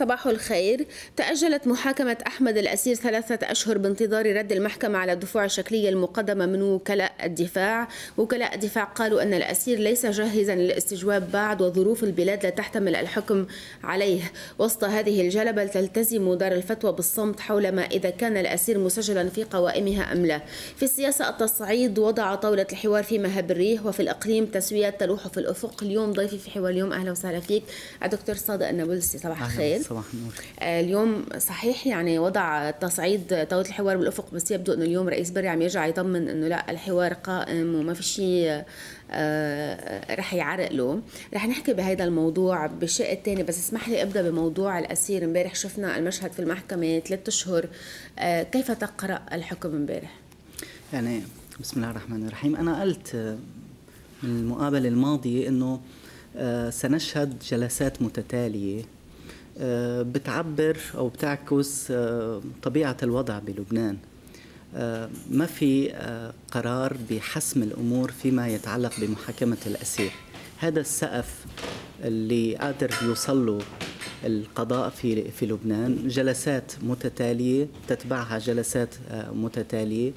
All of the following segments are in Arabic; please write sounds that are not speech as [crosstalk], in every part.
صباح الخير. تأجلت محاكمة أحمد الأسير ثلاثة أشهر بانتظار رد المحكمة على الدفوع الشكلية المقدمة من وكلاء الدفاع. وكلاء الدفاع قالوا أن الأسير ليس جاهزا للاستجواب بعد وظروف البلاد لا تحتمل الحكم عليه. وسط هذه الجلبة تلتزم دار الفتوى بالصمت حول ما إذا كان الأسير مسجلا في قوائمها أم لا. في السياسة التصعيد وضع طاولة الحوار في مهب الريح وفي الإقليم تسويات تلوح في الأفق. اليوم ضيفي في حوار اليوم أهلا وسهلا فيك. الدكتور صادق النابلسي صباح الخير. صباح النور. آه، اليوم صحيح يعني وضع تصعيد طاولة الحوار بالأفق بس يبدو إنه اليوم رئيس بري عم يرجع يطمن إنه لا الحوار قائم وما في شيء آه رح يعرق له. رح نحكي بهذا الموضوع بالشق الثاني بس اسمح لي أبدأ بموضوع الأسير. امبارح شفنا المشهد في المحكمة ثلاث أشهر. آه كيف تقرأ الحكم امبارح؟ يعني بسم الله الرحمن الرحيم. أنا قلت من المقابلة الماضية إنه آه سنشهد جلسات متتالية آه، بتعبر أو بتعكس آه، طبيعة الوضع بلبنان. آه، ما في قرار بحسم الأمور فيما يتعلق بمحاكمة الأسير. هذا السقف اللي قادر يوصل له القضاء في في لبنان جلسات متتالية تتبعها جلسات متتالية.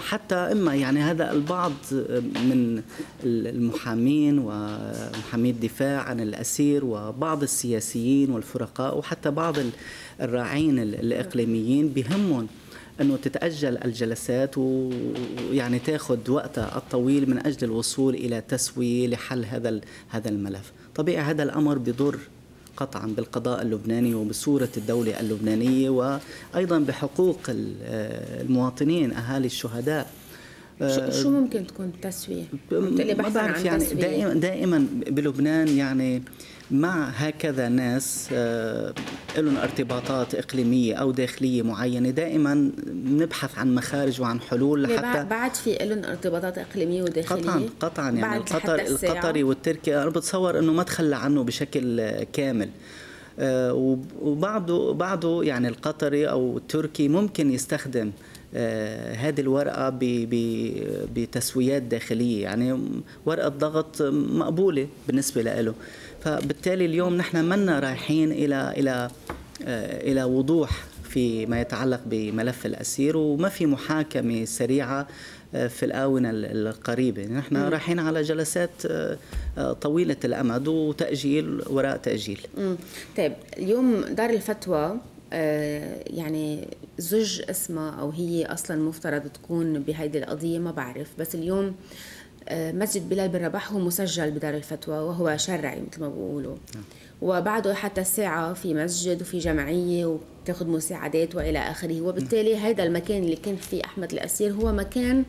حتى إما يعني هذا البعض من المحامين ومحامي الدفاع عن الأسير وبعض السياسيين والفرقاء وحتى بعض الراعين الإقليميين بهمهم إنه تتأجل الجلسات ويعني تاخذ وقتها الطويل من أجل الوصول إلى تسوية لحل هذا هذا الملف. طبيعي هذا الأمر بضر قطعا بالقضاء اللبناني وبصورة الدولة اللبنانية وأيضا بحقوق المواطنين أهالي الشهداء شو ممكن تكون التسوية؟ ما بعرف يعني دائما دائما بلبنان يعني مع هكذا ناس آه لهم ارتباطات إقليمية أو داخلية معينة دائما نبحث عن مخارج وعن حلول لحتى بعد في لهم ارتباطات إقليمية وداخلية؟ قطعا قطعا يعني القطر القطري والتركي أنا بتصور إنه ما تخلى عنه بشكل كامل. آه وبعده بعده يعني القطري أو التركي ممكن يستخدم آه هذه الورقة بتسويات داخلية. يعني ورقة ضغط مقبولة بالنسبة له فبالتالي اليوم نحن منا رايحين إلى إلى آه، إلى وضوح في ما يتعلق بملف الأسير وما في محاكمة سريعة آه، في الآونة القريبة. نحن رايحين على جلسات آه، طويلة الأمد وتأجيل وراء تأجيل. طيب اليوم دار الفتوى يعني زج اسمها أو هي أصلا مفترض تكون بهيدي القضية ما بعرف. بس اليوم آه، مسجد بلال بن رباح هو مسجل بدار الفتوى وهو شرعي مثل ما بيقولوا. وبعده حتى الساعة في مسجد وفي جمعية وبتاخذ مساعدات وإلى آخره. وبالتالي هذا المكان اللي كان فيه أحمد الأسير هو مكان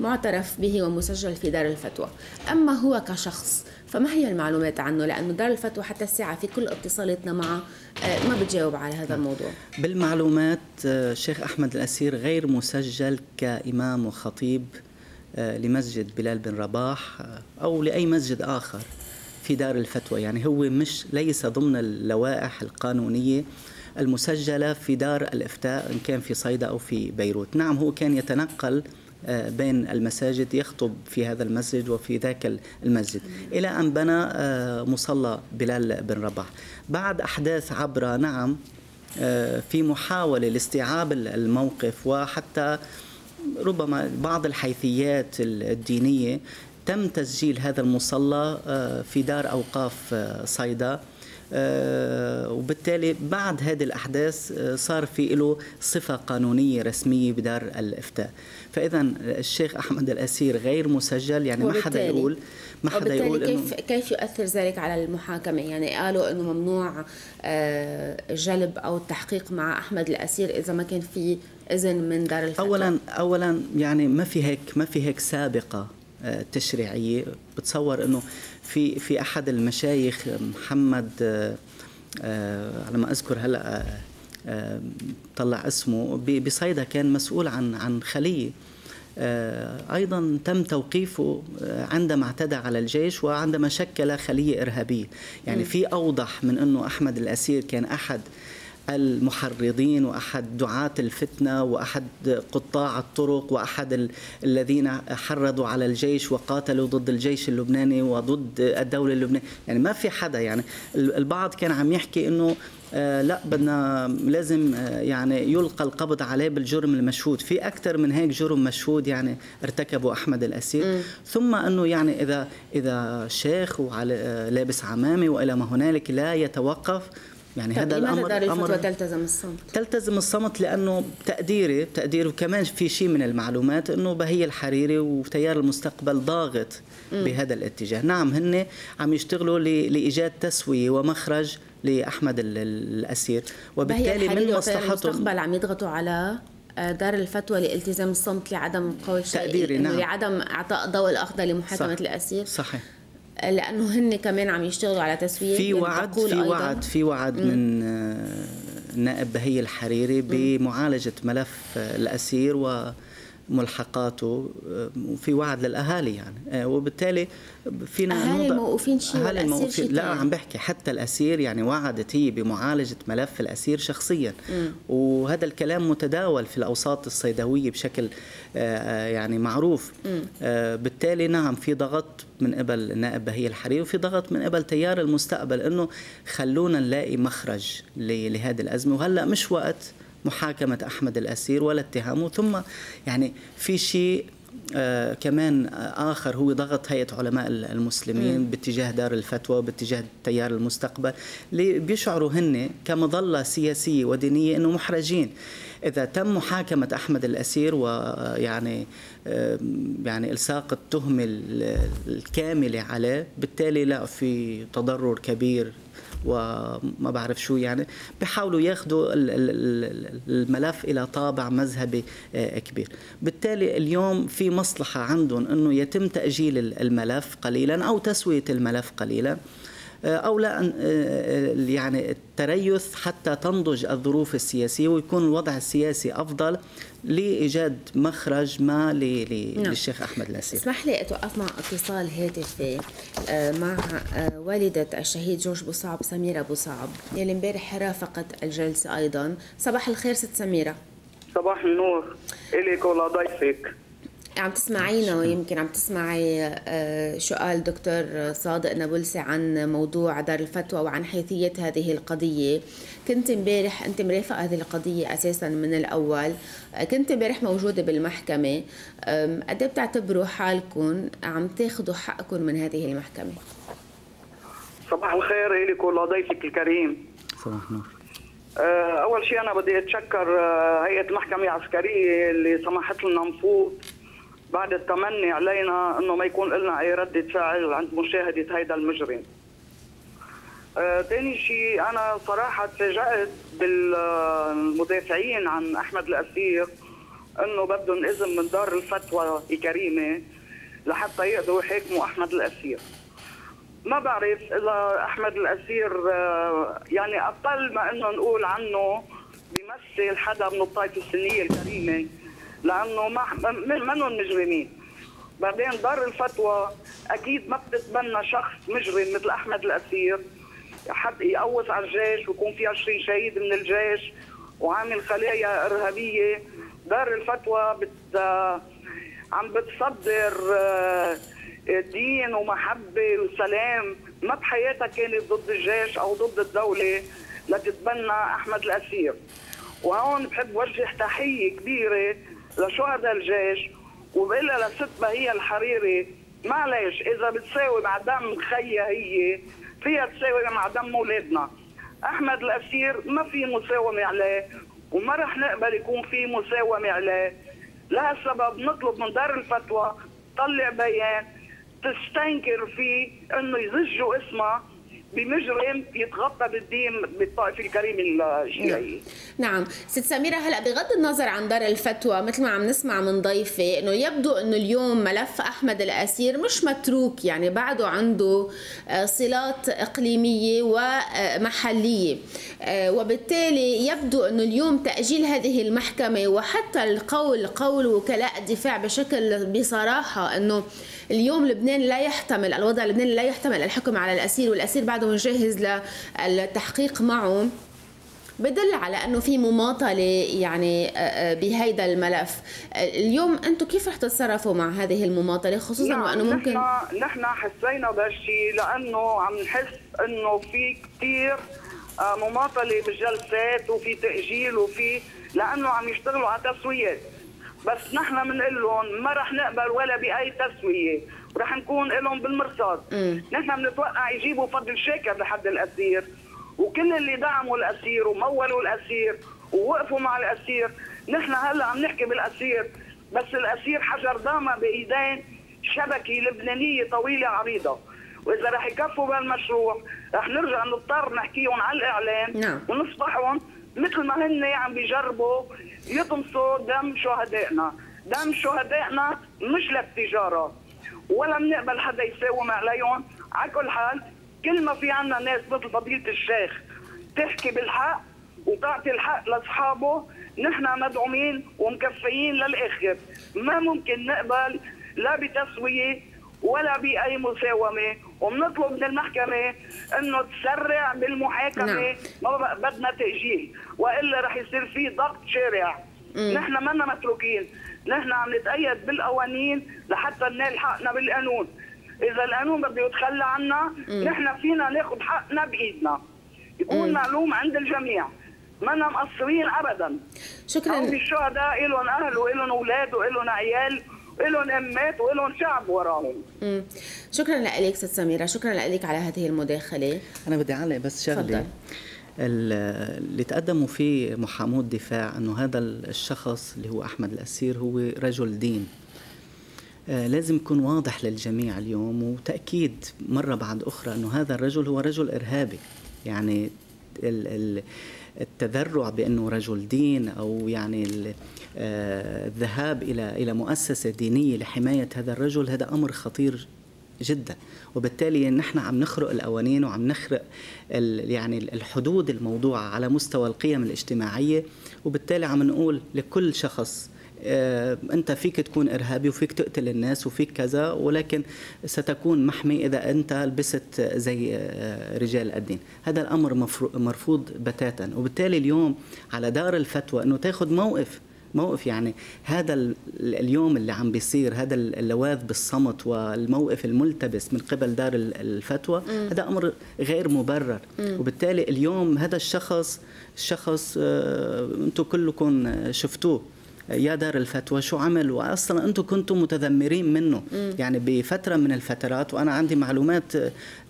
معترف به ومسجل في دار الفتوى. أما هو كشخص فما هي المعلومات عنه؟ لأنه دار الفتوى حتى الساعة في كل اتصالاتنا معه آه، ما بتجاوب على هذا الموضوع. بالمعلومات آه، شيخ أحمد الأسير غير مسجل كإمام وخطيب. آه، لمسجد بلال بن رباح آه، أو لأي مسجد آخر في دار الفتوى. يعني هو مش ليس ضمن اللوائح القانونية المسجلة في دار الإفتاء إن كان في صيدا أو في بيروت. نعم هو كان يتنقل آه، بين المساجد يخطب في هذا المسجد وفي ذاك المسجد. إلى أن بنى مصلى بلال بن رباح. بعد أحداث عبرة نعم في محاولة لاستيعاب الموقف وحتى ربما بعض الحيثيات الدينية تم تسجيل هذا المصلى آه، في دار أوقاف آه، صيدا. آه، وبالتالي بعد هذه الأحداث صار في له صفة قانونية رسمية بدار الإفتاء. فإذا الشيخ أحمد الأسير غير مسجل يعني ما حدا يقول ما حدا يقول كيف إنه كيف يؤثر ذلك على المحاكمة؟ يعني قالوا إنه ممنوع جلب أو التحقيق مع أحمد الأسير إذا ما كان في إذن من دار الفتوى. اولا اولا يعني ما في هيك ما في هيك سابقة آه، تشريعية. بتصور إنه في في أحد المشايخ محمد آه، آه، على ما أذكر هلأ طلع اسمه بصيدا كان مسؤول عن عن خلية. أيضا تم توقيفه عندما اعتدى على الجيش وعندما شكل خلية إرهابية. يعني في أوضح من إنه أحمد الأسير كان أحد المحرضين وأحد دعاة الفتنة وأحد قطاع الطرق وأحد الذين حرضوا على الجيش وقاتلوا ضد الجيش اللبناني وضد الدولة اللبنانية، يعني ما في حدا يعني البعض كان عم يحكي إنه آه لا بدنا لازم آه يعني يلقى القبض عليه بالجرم المشهود. في أكثر من هيك جرم مشهود يعني ارتكبه أحمد الأسير. م. ثم أنه يعني إذا إذا شيخ وعلى آه لابس عمامة وإلى ما هنالك لا يتوقف يعني هذا الأمر دار الفتوى تلتزم الصمت؟ تلتزم الصمت لأنه تقديري تقديري وكمان في شيء من المعلومات إنه بهي الحريري وتيار المستقبل ضاغط م. بهذا الاتجاه. نعم هن عم يشتغلوا لإيجاد تسوية ومخرج لأحمد الأسير. وبالتالي من مصلحتهم المستقبل عم يضغطوا على آه، دار الفتوى لالتزام الصمت لعدم قول شيء تقديري نعم. لعدم إعطاء الضوء الأخضر لمحاكمة صح. الأسير. صحيح. لأنه هن كمان عم يشتغلوا على تسويه في وعد في وعد في وعد من النائب آه، بهي الحريري بمعالجة ملف الأسير و ملحقاته آه، وفي وعد للأهالي يعني. آه، وبالتالي فينا أهالي الموقوفين شيء أهالي الموقوفين لا عم بحكي حتى الأسير يعني وعدت هي بمعالجة ملف الأسير شخصيا. م. وهذا الكلام متداول في الأوساط الصيدوية بشكل آه، يعني معروف. م. بالتالي نعم في ضغط من قبل النائب بهي الحريري وفي ضغط من قبل تيار المستقبل إنه خلونا نلاقي مخرج لهذه الأزمة. وهلأ مش وقت محاكمة أحمد الأسير ولا اتهامه ثم يعني في شيء آه كمان آخر هو ضغط هيئة علماء المسلمين م. باتجاه دار الفتوى باتجاه تيار المستقبل اللي بيشعروا هن كمظلة سياسية ودينية أنه محرجين إذا تم محاكمة أحمد الأسير ويعني آه يعني إلصاق التهمة الكاملة عليه بالتالي لا في تضرر كبير وما بعرف شو يعني بيحاولوا ياخذوا الملف إلى طابع مذهبي آه، كبير. بالتالي اليوم في مصلحة عندهم إنه يتم تأجيل الملف قليلا أو تسوية الملف قليلا. آه، أو لا آه، يعني التريث حتى تنضج الظروف السياسية ويكون الوضع السياسي أفضل لإيجاد مخرج ما نعم. للشيخ أحمد الاسير اسمح لي أتوقف مع اتصال هاتفي آه، مع والدة الشهيد جورج بوصعب سميرة بوصعب. يلي امبارح رافقت الجلسة أيضا. صباح الخير ست سميرة. صباح النور. الك ولضيفك عم تسمعينا ويمكن عم تسمعي آه، سؤال دكتور صادق نابلسي عن موضوع دار الفتوى وعن حيثية هذه القضية. كنت امبارح انت مرافقة هذه القضية أساسا من الأول. آه، كنت امبارح موجودة بالمحكمة. قد إيه بتعتبروا حالكم عم تاخذوا حقكم من هذه المحكمة؟ صباح الخير لك ولضيفك الكريم. صباح النور. آه، أول شيء أنا بدي أتشكر هيئة المحكمه العسكريه اللي سمحت لنا نفوت. بعد التمني علينا إنه ما يكون لنا أي ردة فعل عند مشاهدة هيدا المجرم. آه ثاني شيء أنا صراحة تفاجأت بالمدافعين عن أحمد الأسير إنه بدهم إذن من دار الفتوى الكريمة لحتى يقدروا يحاكموا أحمد الأسير. ما بعرف إذا أحمد الأسير آه يعني أقل ما إنه نقول عنه بيمثل حدا من الطائفة السنية الكريمة. لأنه ما منهم مجرمين. بعدين دار الفتوى أكيد ما بتتبنى شخص مجرم مثل أحمد الاسير حد يقوص على الجيش ويكون في 20 شهيد من الجيش وعامل خلايا إرهابية. دار الفتوى بت عم بتصدر آه، دين ومحبة وسلام. ما بحياتها كانت ضد الجيش أو ضد الدولة لتتبنى أحمد الاسير وهون بحب وجه تحية كبيرة لشهداء الجيش وبقول لست بهية الحريري. معلش إذا بتساوي مع دم خيها هي فيها تساوي مع دم اولادنا أحمد الأسير ما في مساومة عليه وما رح نقبل يكون في مساومة عليه. لهالسبب نطلب من دار الفتوى طلع بيان تستنكر فيه إنه يزجوا اسمها بمجرم يتغطى بالدين بالطائفه الكريمه الشيعيه نعم. ست سميرة هلا بغض النظر عن دار الفتوى مثل ما عم نسمع من ضيفي إنه يبدو إنه اليوم ملف أحمد الأسير مش متروك يعني بعده عنده آه، صلات إقليمية ومحلية. آه، وبالتالي يبدو إنه اليوم تأجيل هذه المحكمة وحتى القول قول وكلاء الدفاع بشكل بصراحة إنه اليوم لبنان لا يحتمل الوضع اللبناني لا يحتمل الحكم على الأسير والأسير بعده مجهز للتحقيق معه بدل على أنه في مماطلة يعني آه، آه، بهيدا الملف. اليوم أنتم كيف رح تتصرفوا مع هذه المماطلة؟ خصوصا نعم وأنه ممكن نحن نحن حسينا بهالشيء لأنه عم نحس إنه في كثير آه، مماطلة بالجلسات وفي تأجيل وفي لأنه عم يشتغلوا على تسويات بس نحن بنقول لهم ما رح نقبل ولا بأي تسوية. ورح نكون لهم بالمرصاد. نحن بنتوقع يجيبوا فضل شاكر لحد الأسير. وكل اللي دعموا الأسير ومولوا الأسير ووقفوا مع الأسير. نحن هلأ عم نحكي بالأسير بس الأسير حجر دامه بإيدين شبكة لبنانية طويلة عريضة. وإذا رح يكفوا بهالمشروع رح نرجع نضطر نحكيهم على الإعلام نعم. ونصبحهم مثل ما هن عم بيجربوا يطمسوا دم شهدائنا. دم شهدائنا مش للتجارة. ولا بنقبل حدا يساوم عليهم. على كل حال كل ما في عنا ناس مثل فضيلة الشيخ تحكي بالحق وتعطي الحق لأصحابه نحن مدعومين ومكفيين للآخر. ما ممكن نقبل لا بتسوية ولا بأي مساومة. وبنطلب من المحكمة إنه تسرع بالمحاكمة. نعم. ما بدنا تأجيل. وإلا رح يصير في ضغط شارع. نحن منا متروكين. نحن عم نتأيد بالقوانين لحتى ننال حقنا بالقانون. إذا القانون بده يتخلى عنا نحن فينا ناخذ حقنا بإيدنا. يكون معلوم عند الجميع. منا مقصرين ابدا. شكرا. الشهداء لهم أهل ولهم أولاد ولهم عيال. ولهم أمات ولهم شعب وراهم. مم. شكرا لك ست سميرة. شكرا لك على هذه المداخلة. أنا بدي أعلق بس شغلة. تفضل. ال- اللي تقدموا فيه محامو الدفاع إنه هذا الشخص اللي هو أحمد الأسير هو رجل دين. آه، لازم يكون واضح للجميع اليوم وتأكيد مرة بعد أخرى إنه هذا الرجل هو رجل إرهابي. يعني ال- ال- التذرع بأنه رجل دين أو يعني آه، الذهاب إلى إلى مؤسسة دينية لحماية هذا الرجل هذا أمر خطير جدا. وبالتالي نحن عم نخرق القوانين وعم نخرق يعني الحدود الموضوعة على مستوى القيم الاجتماعية. وبالتالي عم نقول لكل شخص أنت فيك تكون إرهابي وفيك تقتل الناس وفيك كذا ولكن ستكون محمي إذا أنت لبست زي آه، رجال الدين. هذا الأمر مرفوض بتاتا. وبالتالي اليوم على دار الفتوى إنه تاخذ موقف موقف يعني هذا ال- اليوم اللي عم بيصير هذا اللواذ بالصمت والموقف الملتبس من قبل دار ال- الفتوى هذا أمر غير مبرر. وبالتالي اليوم هذا الشخص الشخص آه، أنتم كلكم شفتوه. يا دار الفتوى شو عمل؟ واصلا أنتم كنتم متذمرين منه. يعني بفترة من الفترات وأنا عندي معلومات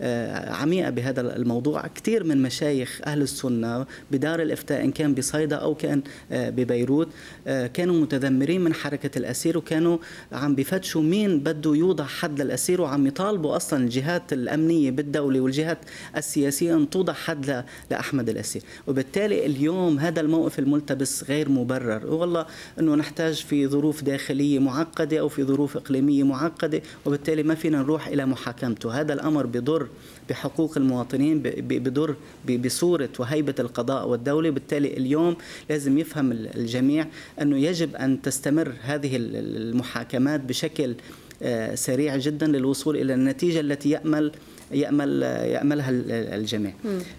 آه، عميقة بهذا الموضوع. كثير من مشايخ أهل السنة بدار الإفتاء إن كان بصيدا أو كان آه، ببيروت آه، كانوا متذمرين من حركة الأسير وكانوا عم بفتشوا مين بده يوضع حد للأسير وعم يطالبوا أصلا الجهات الأمنية بالدولة والجهات السياسية أن توضع حد لأحمد الأسير. وبالتالي اليوم هذا الموقف الملتبس غير مبرر. والله انه نحتاج في ظروف داخلية معقدة أو في ظروف إقليمية معقدة وبالتالي ما فينا نروح إلى محاكمته. هذا الأمر بضر بحقوق المواطنين بضر بصورة وهيبة القضاء والدولة. بالتالي اليوم لازم يفهم ال- الجميع أنه يجب أن تستمر هذه ال- ال- المحاكمات بشكل آه، سريع جدا للوصول إلى النتيجة التي يأمل يأمل يأملها ال- الجميع.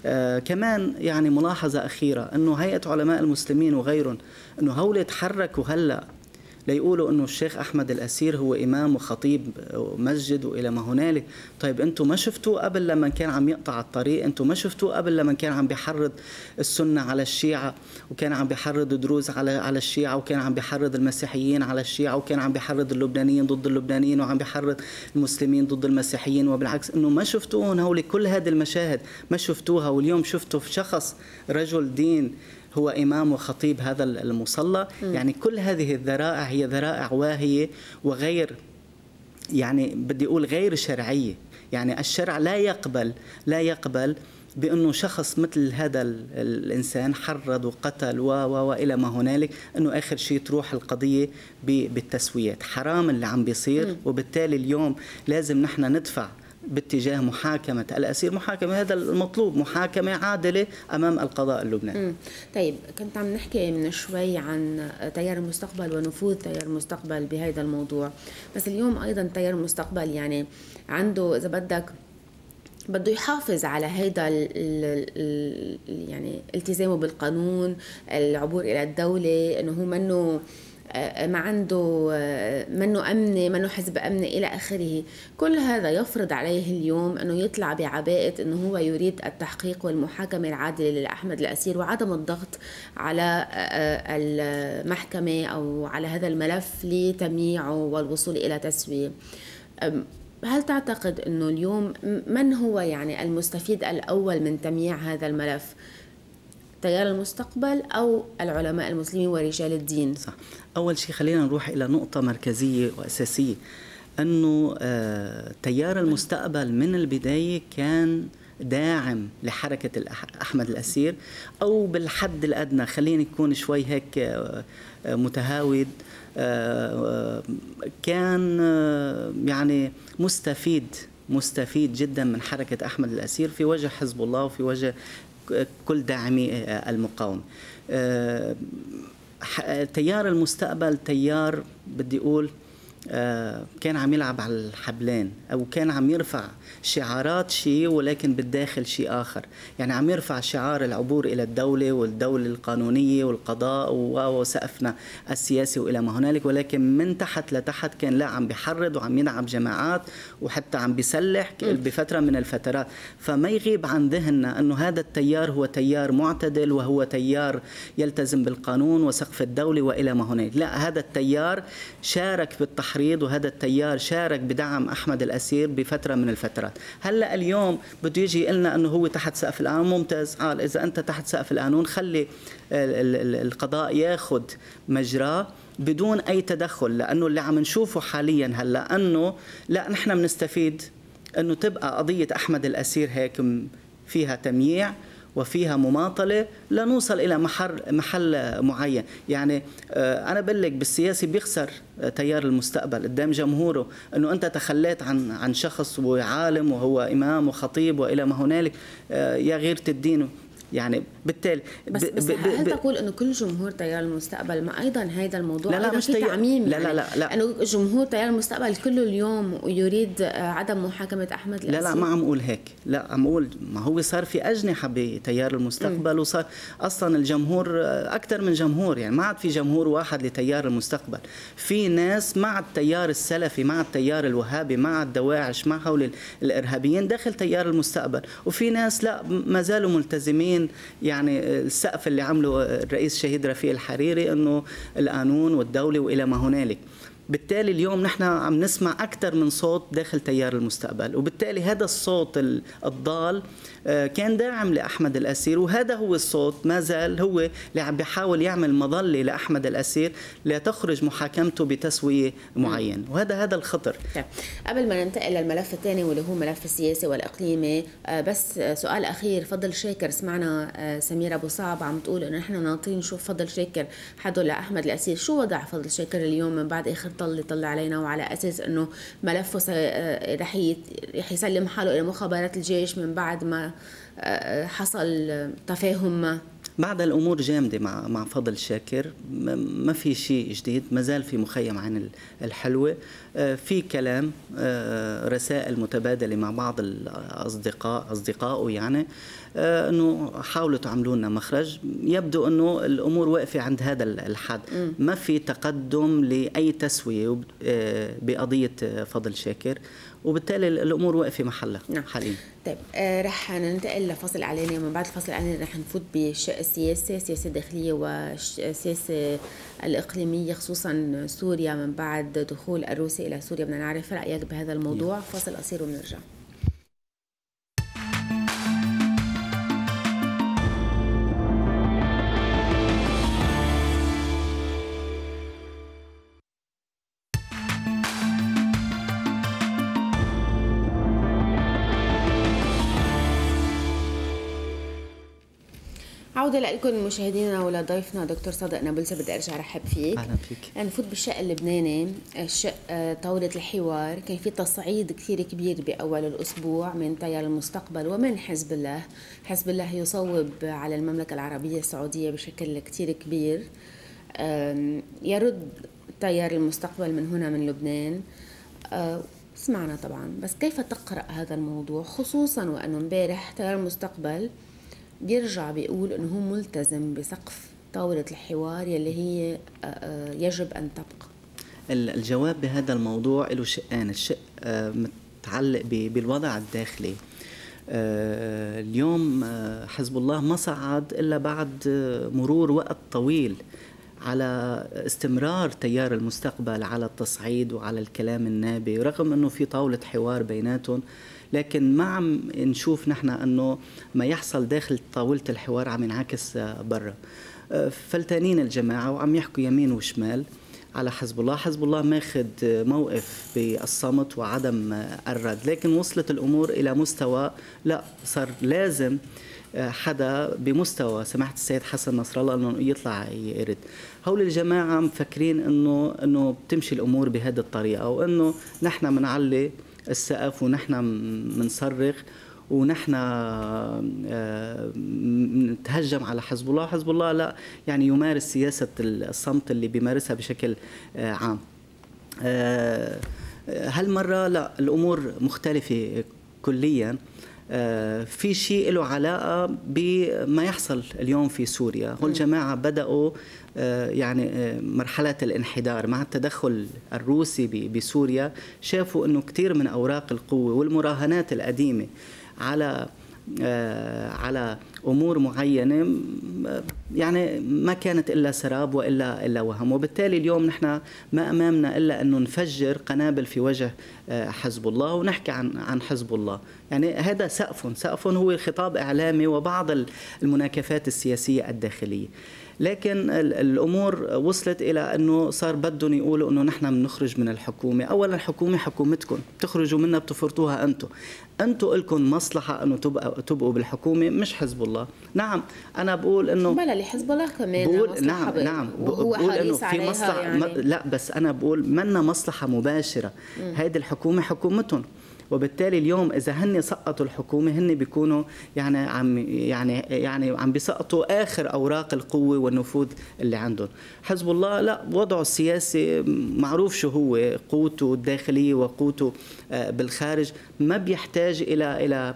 آه كمان يعني ملاحظة أخيرة إنه هيئة علماء المسلمين وغيرهم إنه هول تحركوا هلأ ليقولوا إنه الشيخ أحمد الأسير هو إمام وخطيب مسجد وإلى ما هنالك، طيب أنتم ما شفتوه قبل لما كان عم يقطع الطريق، أنتم ما شفتوه قبل لما كان عم بيحرض السنة على الشيعة وكان عم بيحرض دروز على على الشيعة وكان عم بيحرض المسيحيين على الشيعة وكان عم بيحرض اللبنانيين ضد اللبنانيين وعم بيحرض المسلمين ضد المسيحيين وبالعكس. إنه ما شفتوهم هول كل هذه المشاهد ما شفتوها. واليوم شفتوا شخص رجل دين هو إمام وخطيب هذا المصلى. يعني كل هذه الذرائع هي ذرائع واهية وغير يعني بدي أقول غير شرعية. يعني الشرع لا يقبل لا يقبل بأنه شخص مثل هذا ال- الإنسان حرض وقتل و و وإلى ما هنالك أنه آخر شيء تروح القضية بالتسويات. حرام اللي عم بيصير. وبالتالي اليوم لازم نحن ندفع باتجاه محاكمة الأسير. محاكمة هذا المطلوب محاكمة عادلة أمام القضاء اللبناني. طيب كنت عم نحكي من شوي عن تيار المستقبل ونفوذ تيار المستقبل بهذا الموضوع. بس اليوم أيضا تيار المستقبل يعني عنده إذا بدك بده يحافظ على ال يعني التزامه بالقانون العبور إلى الدولة إنه هو منه ما عنده آه، منه أمني منه حزب أمني إلى آخره كل هذا يفرض عليه اليوم أنه يطلع بعباءة أنه هو يريد التحقيق والمحاكمة العادلة لأحمد الأسير وعدم الضغط على آه، المحكمة أو على هذا الملف لتمييعه والوصول إلى تسوية هل تعتقد أنه اليوم من هو يعني المستفيد الأول من تمييع هذا الملف؟ تيار المستقبل أو العلماء المسلمين ورجال الدين. صح. أول شيء خلينا نروح إلى نقطة مركزية وأساسية أنه آه تيار المستقبل من البداية كان داعم لحركة أحمد الأسير أو بالحد الأدنى خلينا نكون شوي هيك آه، متهاود آه، كان آه، يعني مستفيد مستفيد جدا من حركة أحمد الأسير في وجه حزب الله وفي وجه كل داعمي المقاومة تيار المستقبل تيار بدي أقول آه، كان عم يلعب على الحبلين أو كان عم يرفع شعارات شيء ولكن بالداخل شيء آخر. يعني عم يرفع شعار العبور إلى الدولة والدولة القانونية والقضاء وسقفنا السياسي وإلى ما هنالك. ولكن من تحت لتحت كان لا عم بيحرض وعم يدعم جماعات وحتى عم بيسلح بفترة من الفترات. فما يغيب عن ذهننا أنه هذا التيار هو تيار معتدل وهو تيار يلتزم بالقانون وسقف الدولة وإلى ما هنالك. لا هذا التيار شارك بالتحريض التحريض وهذا التيار شارك بدعم أحمد الأسير بفترة من الفترات. هلأ اليوم بده يجي لنا إنه هو تحت سقف القانون ممتاز. قال إذا أنت تحت سقف القانون خلي القضاء ياخذ مجراه بدون أي تدخل لأنه اللي عم نشوفه حاليا هلأ إنه لا نحن بنستفيد إنه تبقى قضية أحمد الأسير هيك فيها تمييع. وفيها مماطلة لنوصل إلى محل محل معين. يعني آه، أنا بقول لك بالسياسي بيخسر تيار المستقبل قدام جمهوره إنه أنت تخليت عن عن شخص وعالم وهو إمام وخطيب وإلى ما هنالك آه، يا غيرة الدين. يعني بالتالي بس, بس ب هل تقول إنه كل جمهور تيار المستقبل؟ ما أيضا هذا الموضوع. لا لا مش تيار. تعميم لا لا لا, لا. إنه جمهور تيار المستقبل كله اليوم يريد آه، عدم محاكمة أحمد لا لا ما عم أقول هيك. لا عم أقول ما هو صار في أجنحة بتيار المستقبل م. وصار أصلا الجمهور آه، أكثر من جمهور يعني. ما عاد في جمهور واحد لتيار المستقبل. في ناس مع التيار السلفي مع التيار الوهابي مع الدواعش مع هول الإرهابيين داخل تيار المستقبل. وفي ناس لا ما زالوا ملتزمين يعني السقف اللي عمله الرئيس الشهيد رفيق الحريري إنه القانون والدولة وإلى ما هنالك. بالتالي اليوم نحن عم نسمع أكثر من صوت داخل تيار المستقبل. وبالتالي هذا الصوت الضال آه، كان داعم لأحمد الأسير وهذا هو الصوت ما زال هو اللي عم بيحاول يعمل مظلة لأحمد الأسير لتخرج محاكمته بتسوية معين وهذا هذا الخطر. طيب، قبل ما ننتقل للملف الثاني واللي هو ملف السياسي والإقليمي آه، بس سؤال أخير. فضل شاكر سمعنا آه، سميرة أبو صعب عم تقول إنه نحن ناطرين نشوف فضل شاكر حده لأحمد الأسير. شو وضع فضل شاكر اليوم من بعد آخر طل طل علينا وعلى أساس إنه ملفه رح رح يسلم حاله إلى مخابرات الجيش من بعد ما آه، حصل تفاهم ما. بعد الأمور جامدة مع مع فضل شاكر. ما في شيء جديد ما زال في مخيم عن الحلوة. آه، في كلام آه، رسائل متبادلة مع بعض الأصدقاء اصدقائه يعني آه، إنه حاولوا تعملوا لنا مخرج. يبدو إنه الأمور واقفة عند هذا الحد. ما في تقدم لأي تسوية بقضية فضل شاكر. وبالتالي الأمور واقفة محلها نعم. حاليا. طيب آه رح ننتقل لفصل إعلاني. ومن بعد الفصل الاعلاني رح نفوت بالشق السياسي السياسة الداخليه والسياسة الإقليمية خصوصا سوريا. من بعد دخول الروسي إلى سوريا بدنا نعرف رأيك بهذا الموضوع. فصل قصير وبنرجع عودة لكم مشاهدينا ولضيفنا دكتور صادق نابلسة بدي أرجع أرحب فيك. أهلا فيك. نفوت بالشق اللبناني الشق آه، طاولة الحوار. كان في تصعيد كثير كبير بأول الأسبوع من تيار المستقبل ومن حزب الله. حزب الله يصوب على المملكة العربية السعودية بشكل كثير كبير. يرد تيار المستقبل من هنا من لبنان. آه، سمعنا طبعا. بس كيف تقرأ هذا الموضوع؟ خصوصا وأنه امبارح تيار المستقبل بيرجع بيقول أنه هو ملتزم بسقف طاولة الحوار يلي هي آه، آه، يجب أن تبقى. الجواب بهذا الموضوع له شقين الشق آه، متعلق بالوضع الداخلي. اليوم حزب الله ما صعد إلا بعد مرور وقت طويل على استمرار تيار المستقبل على التصعيد وعلى الكلام النابي رغم إنه في طاولة حوار بيناتهم. لكن ما عم نشوف نحن إنه ما يحصل داخل طاولة الحوار عم ينعكس برا. فلتانين الجماعة وعم يحكوا يمين وشمال على حزب الله. حزب الله ماخذ موقف بالصمت وعدم الرد. لكن وصلت الأمور إلى مستوى لا صار لازم حدا بمستوى. سماحه السيد حسن نصر الله إنه يطلع يرد. هول الجماعة مفكرين إنه إنه بتمشي الأمور بهذه الطريقة وإنه نحن بنعلي السقف ونحن بنصرخ ونحن آه، نتهجم على حزب الله. حزب الله لا يعني يمارس سياسة الصمت اللي بيمارسها بشكل آه، عام. آه، هالمرة لا الأمور مختلفة كليا. في شيء له علاقة بما يحصل اليوم في سوريا. هو الجماعة بدأوا يعني مرحلة الانحدار مع التدخل الروسي بسوريا. شافوا أنه كثير من أوراق القوة والمراهنات القديمة على آه، على أمور معينة يعني ما كانت إلا سراب وإلا إلا وهم. وبالتالي اليوم نحن ما أمامنا إلا انه نفجر قنابل في وجه آه، حزب الله ونحكي عن عن حزب الله. يعني هذا سقف سقف هو خطاب إعلامي وبعض المناكفات السياسية الداخلية. لكن الأمور وصلت إلى إنه صار بدهم يقولوا إنه نحن بنخرج من الحكومة، اولا الحكومة حكومتكم، بتخرجوا منها بتفرطوها أنتم. أنتم لكم مصلحة إنه تبقوا تبقوا بالحكومة مش حزب الله، نعم أنا بقول إنه بلا لحزب الله كمان. بقول نعم نعم. بقول إنه في مصلحه يعني. لا بس أنا بقول منا مصلحة مباشرة، هيدي الحكومة حكومتهم. وبالتالي اليوم إذا هن سقطوا الحكومة هن بيكونوا يعني عم يعني يعني عم بيسقطوا آخر أوراق القوة والنفوذ اللي عندهم. حزب الله لا وضعه السياسي معروف شو هو قوته الداخلية وقوته آه، بالخارج ما بيحتاج إلى إلى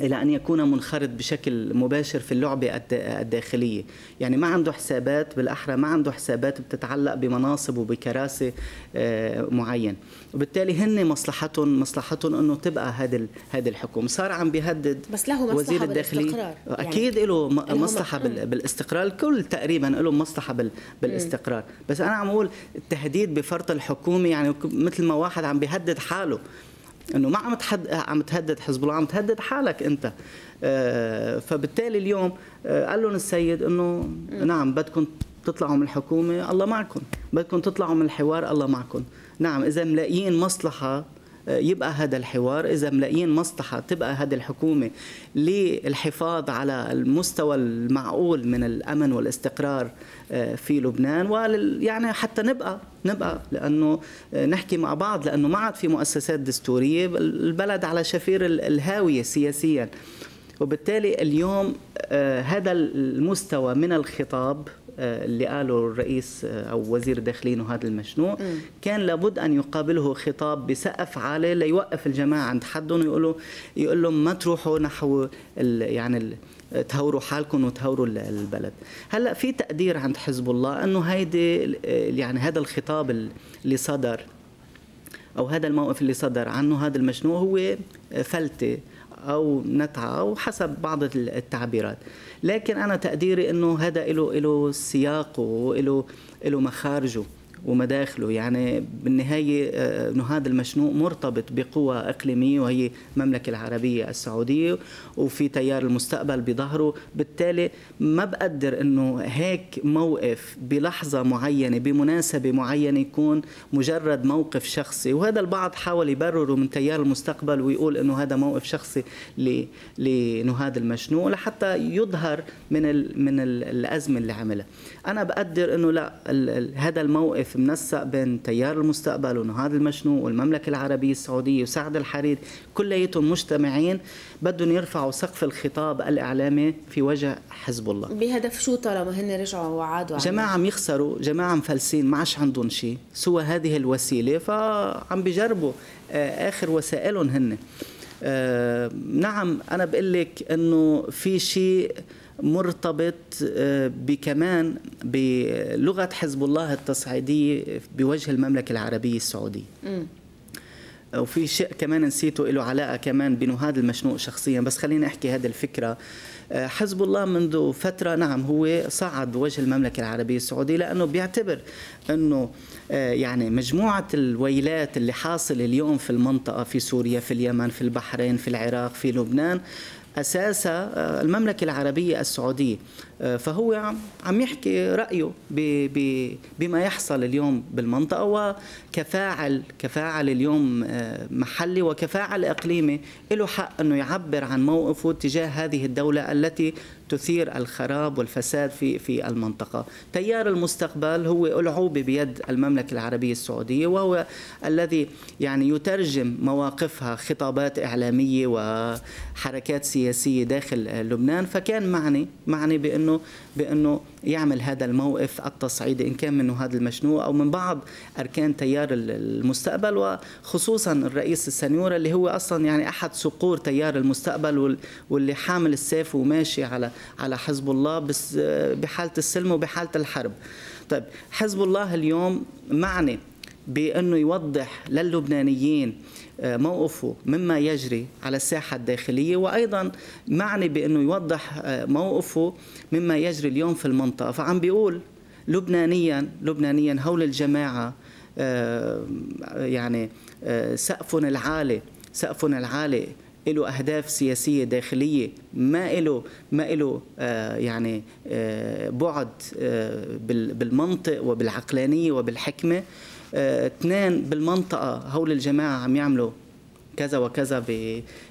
إلى أن يكون منخرط بشكل مباشر في اللعبه الداخلية، يعني ما عنده حسابات بالأحرى ما عنده حسابات بتتعلق بمناصب وبكراسي آه، معين، وبالتالي هن مصلحتهم مصلحتهم إنه تبقى هذه هذه الحكومة، صار عم بيهدد بس له وزير الداخلية. يعني أكيد يعني له مصلحة بالاستقرار، الكل تقريبا له مصلحة بالاستقرار، بس أنا عم أقول التهديد بفرط الحكومة يعني مثل ما واحد عم بيهدد حاله. إنه ما عم تحد عم تهدد حزب الله عم تهدد حالك أنت. آه، فبالتالي اليوم آه، قال لهم السيد إنه نعم بدكم تطلعوا من الحكومة الله معكم. بدكم تطلعوا من الحوار الله معكم. نعم إذا ملاقيين مصلحة يبقى هذا الحوار. إذا ملاقيين مصلحة تبقى هذه الحكومة للحفاظ على المستوى المعقول من الأمن والاستقرار آه، في لبنان. ويعني يعني حتى نبقى نبقى لأنه آه، نحكي مع بعض لأنه ما عاد في مؤسسات دستورية. البلد على شفير الهاوية سياسيا. وبالتالي اليوم آه، هذا المستوى من الخطاب اللي قاله الرئيس آه، أو وزير الداخليه هذا المشنوع م. كان لابد أن يقابله خطاب بسقف عالي ليوقف الجماعة عند حدهم ويقولوا يقول لهم ما تروحوا نحو يعني تهوروا حالكم وتهوروا البلد هلأ في تقدير عند حزب الله إنه هيدي يعني هذا الخطاب اللي صدر أو هذا الموقف اللي صدر عنه هذا المشنوع هو فلتة أو نتعة أو حسب بعض التعبيرات لكن أنا تقديري إنه هذا له له سياقه وله له مخارجه. ومداخله. يعني بالنهاية آه، هذا المشنوق مرتبط بقوى إقليمية وهي المملكة العربية السعودية وفي تيار المستقبل بظهره. بالتالي ما بقدر أنه هيك موقف بلحظة معينة بمناسبة معينة يكون مجرد موقف شخصي. وهذا البعض حاول يبرره من تيار المستقبل ويقول أنه هذا موقف شخصي لنهاد المشنوق لحتى يظهر من من الأزمة اللي عملها. أنا بقدر أنه لا هذا الموقف موقف منسق بين تيار المستقبل ونهاض المشنوق والمملكة العربية السعودية وسعد الحرير كلياتهم مجتمعين بدهم يرفعوا سقف الخطاب الإعلامي في وجه حزب الله. بهدف شو طالما هن رجعوا وعادوا جماعة عم يخسروا جماعة مفلسين ما عادش عندهم شيء سوى هذه الوسيلة فعم بيجربوا آه، آخر وسائلهم هن. آه، نعم أنا بقول لك إنه في شيء مرتبط آه، بكمان بلغة حزب الله التصعيدية بوجه المملكة العربية السعودية. وفي شيء كمان نسيته له علاقة كمان بنهاد المشنوق شخصيا. بس خليني أحكي هذه الفكرة. آه، حزب الله منذ فترة نعم هو صعد بوجه المملكة العربية السعودية لأنه بيعتبر أنه يعني مجموعة الويلات اللي حاصل اليوم في المنطقة في سوريا في اليمن في البحرين في العراق في لبنان اساسها آه، المملكة العربية السعودية. آه، فهو عم يحكي رأيه بما يحصل اليوم بالمنطقة وكفاعل كفاعل اليوم آه، محلي وكفاعل إقليمي له حق إنه يعبر عن موقفه تجاه هذه الدولة التي تثير الخراب والفساد في في المنطقة. تيار المستقبل هو ألعوبة بيد المملكة العربية السعودية وهو الذي يعني يترجم مواقفها خطابات إعلامية وحركات سياسية داخل لبنان فكان معني معني بأنه بأنه يعمل هذا الموقف التصعيدي إن كان منه هذا المشنوع أو من بعض أركان تيار المستقبل. وخصوصا الرئيس السنيورة اللي هو أصلا يعني أحد صقور تيار المستقبل واللي حامل السيف وماشي على على حزب الله بس بحالة السلم وبحالة الحرب. طيب حزب الله اليوم معني بأنه يوضح للبنانيين موقفه مما يجري على الساحة الداخلية وأيضا معني بأنه يوضح آه، موقفه مما يجري اليوم في المنطقة. فعم بيقول لبنانيا لبنانيا هول الجماعة آه، يعني سقفنا العالي سقفنا العالي له أهداف سياسية داخلية ما له ما له يعني بعد بالمنطق وبالعقلانية وبالحكمة. اثنين بالمنطقة هول الجماعة عم يعملوا كذا وكذا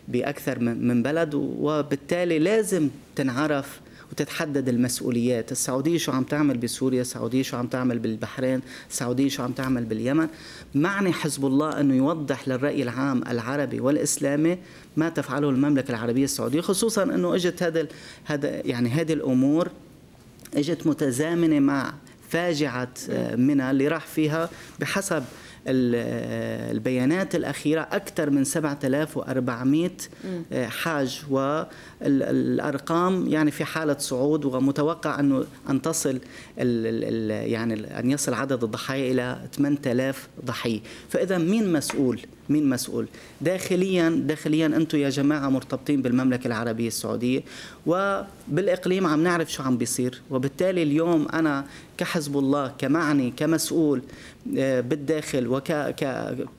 بأكثر من بلد وبالتالي لازم تنعرف وتتحدد المسؤوليات. السعودية شو عم تعمل بسوريا؟ السعودية شو عم تعمل بالبحرين؟ السعودية شو عم تعمل باليمن؟ معني حزب الله أنه يوضح للرأي العام العربي والإسلامي ما تفعله المملكة العربية السعودية خصوصا أنه إجت هذا هذا يعني هذه الأمور إجت متزامنة مع فاجعة آه، منى اللي راح فيها بحسب البيانات الأخيرة أكثر من 7400 آه، حاج. والأرقام يعني في حالة صعود ومتوقع أنه أن تصل يعني أن يصل عدد الضحايا إلى 8000 ضحية. فإذا مين مسؤول؟ مين مسؤول؟ داخليا داخليا أنتم يا جماعة مرتبطين بالمملكة العربية السعودية وبالإقليم عم نعرف شو عم بيصير وبالتالي اليوم أنا كحزب الله كمعني كمسؤول آه، بالداخل وك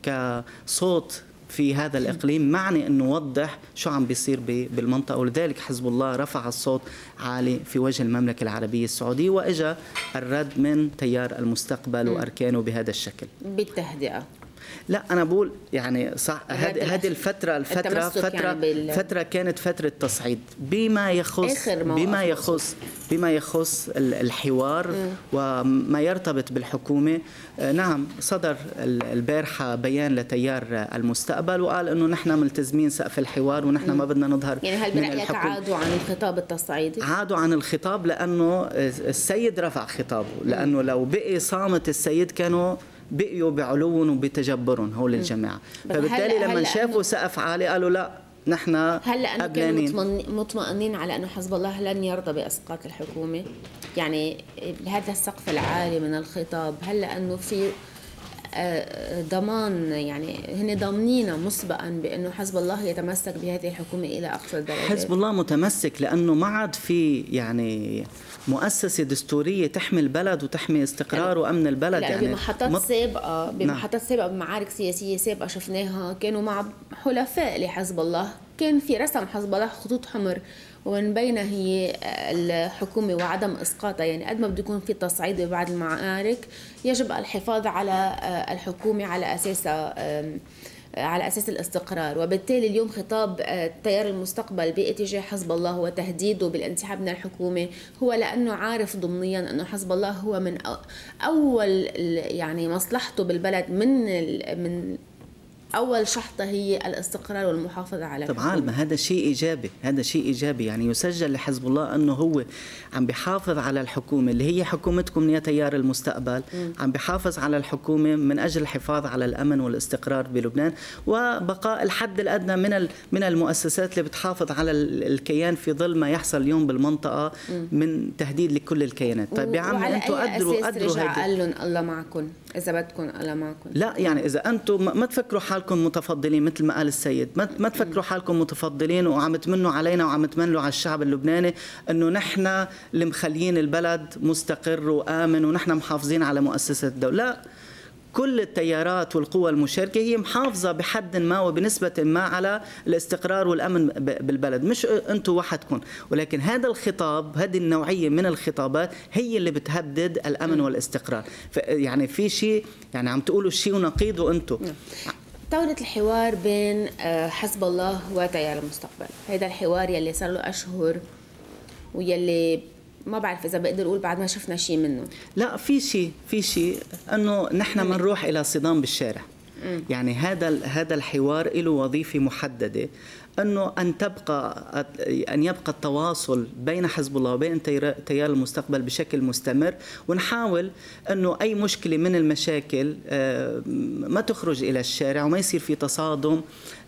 كصوت في هذا الإقليم معني انه نوضح شو عم بيصير بالمنطقة. ولذلك حزب الله رفع الصوت عالي في وجه المملكة العربية السعودية وإجا الرد من تيار المستقبل وأركانه بهذا الشكل. بالتهدئة. لا أنا بقول يعني صح هذه الفترة الفترة فتره يعني فتره كانت فترة تصعيد. بما يخص بما يخص بما يخص الحوار م. وما يرتبط بالحكومة آه، نعم صدر البارحة بيان لتيار المستقبل وقال إنه نحن ملتزمين سقف الحوار ونحن ما بدنا نظهر يعني هل برايك عادوا عن الخطاب التصعيدي؟ عادوا عن الخطاب لأنه السيد رفع خطابه لأنه لو بقي صامت السيد كانوا بقيوا بعلوهم وبتجبرهم هول الجماعة. فبالتالي لما شافوا سقف عالي قالوا لا نحن هل لأنه كانوا مطمئنين على أنه حزب الله لن يرضى بأسقاط الحكومة؟ يعني هذا السقف العالي من الخطاب هل لأنه في ضمان يعني هن ضامنين مسبقا بأنه حزب الله يتمسك بهذه الحكومة إلى أقصى الدرجات حزب الله متمسك لأنه ما عاد في يعني مؤسسة دستورية تحمي البلد وتحمي استقرار وأمن البلد يعني بمحطات مط... سابقة بمحطات نعم. سابقة بمعارك سياسية سابقة شفناها كانوا مع حلفاء لحزب الله. كان في رسم حزب الله خطوط حمر ومن بينها هي الحكومة وعدم إسقاطها. يعني قد ما بده يكون في تصعيد ببعض المعارك يجب الحفاظ على الحكومة على أساسها على أساس الاستقرار. وبالتالي اليوم خطاب تيار المستقبل باتجاه حزب الله وتهديده بالانسحاب من الحكومة. هو لأنه عارف ضمنيا أنه حزب الله هو من أول يعني مصلحته بالبلد من من أول شحطة هي الاستقرار والمحافظة على طبعا ما هذا شيء إيجابي هذا شيء إيجابي. يعني يسجل لحزب الله أنه هو عم بيحافظ على الحكومة اللي هي حكومتكم يا تيار المستقبل م. عم بيحافظ على الحكومة من أجل الحفاظ على الأمن والاستقرار بلبنان وبقاء الحد الأدنى من من المؤسسات اللي بتحافظ على الكيان في ظل ما يحصل اليوم بالمنطقة م. من تهديد لكل الكيانات. طيب يا عم أنتم قدروا قدروا قال لهم الله معكم؟ إذا بدكم الله معكم لا يعني إذا أنتم ما تفكروا حالكم متفضلين مثل ما قال السيد. ما, ما تفكروا حالكم متفضلين وعم تمنوا علينا وعم تمنوا على الشعب اللبناني إنه نحن اللي مخليين البلد مستقر وآمن ونحن محافظين على مؤسسات الدولة. لا. كل التيارات والقوى المشاركة هي محافظة بحد ما وبنسبة ما على الاستقرار والأمن بالبلد. مش أنتم وحدكم. ولكن هذا الخطاب هذه النوعية من الخطابات هي اللي بتهدد الأمن والاستقرار. يعني في شيء يعني عم تقولوا شيء ونقيضه أنتم نعم. طاولة الحوار بين آه، حزب الله وتيار المستقبل. هذا الحوار يلي صار له أشهر ويلي ما بعرف إذا بقدر أقول بعد ما شفنا شيء منه. لا في شيء في شيء إنه نحن ما نروح إلى صدام بالشارع. يعني هذا هذا الحوار له وظيفة محددة. أنه أن تبقى أن يبقى التواصل بين حزب الله وبين تيار المستقبل بشكل مستمر ونحاول أنه أي مشكلة من المشاكل آه، ما تخرج إلى الشارع وما يصير في تصادم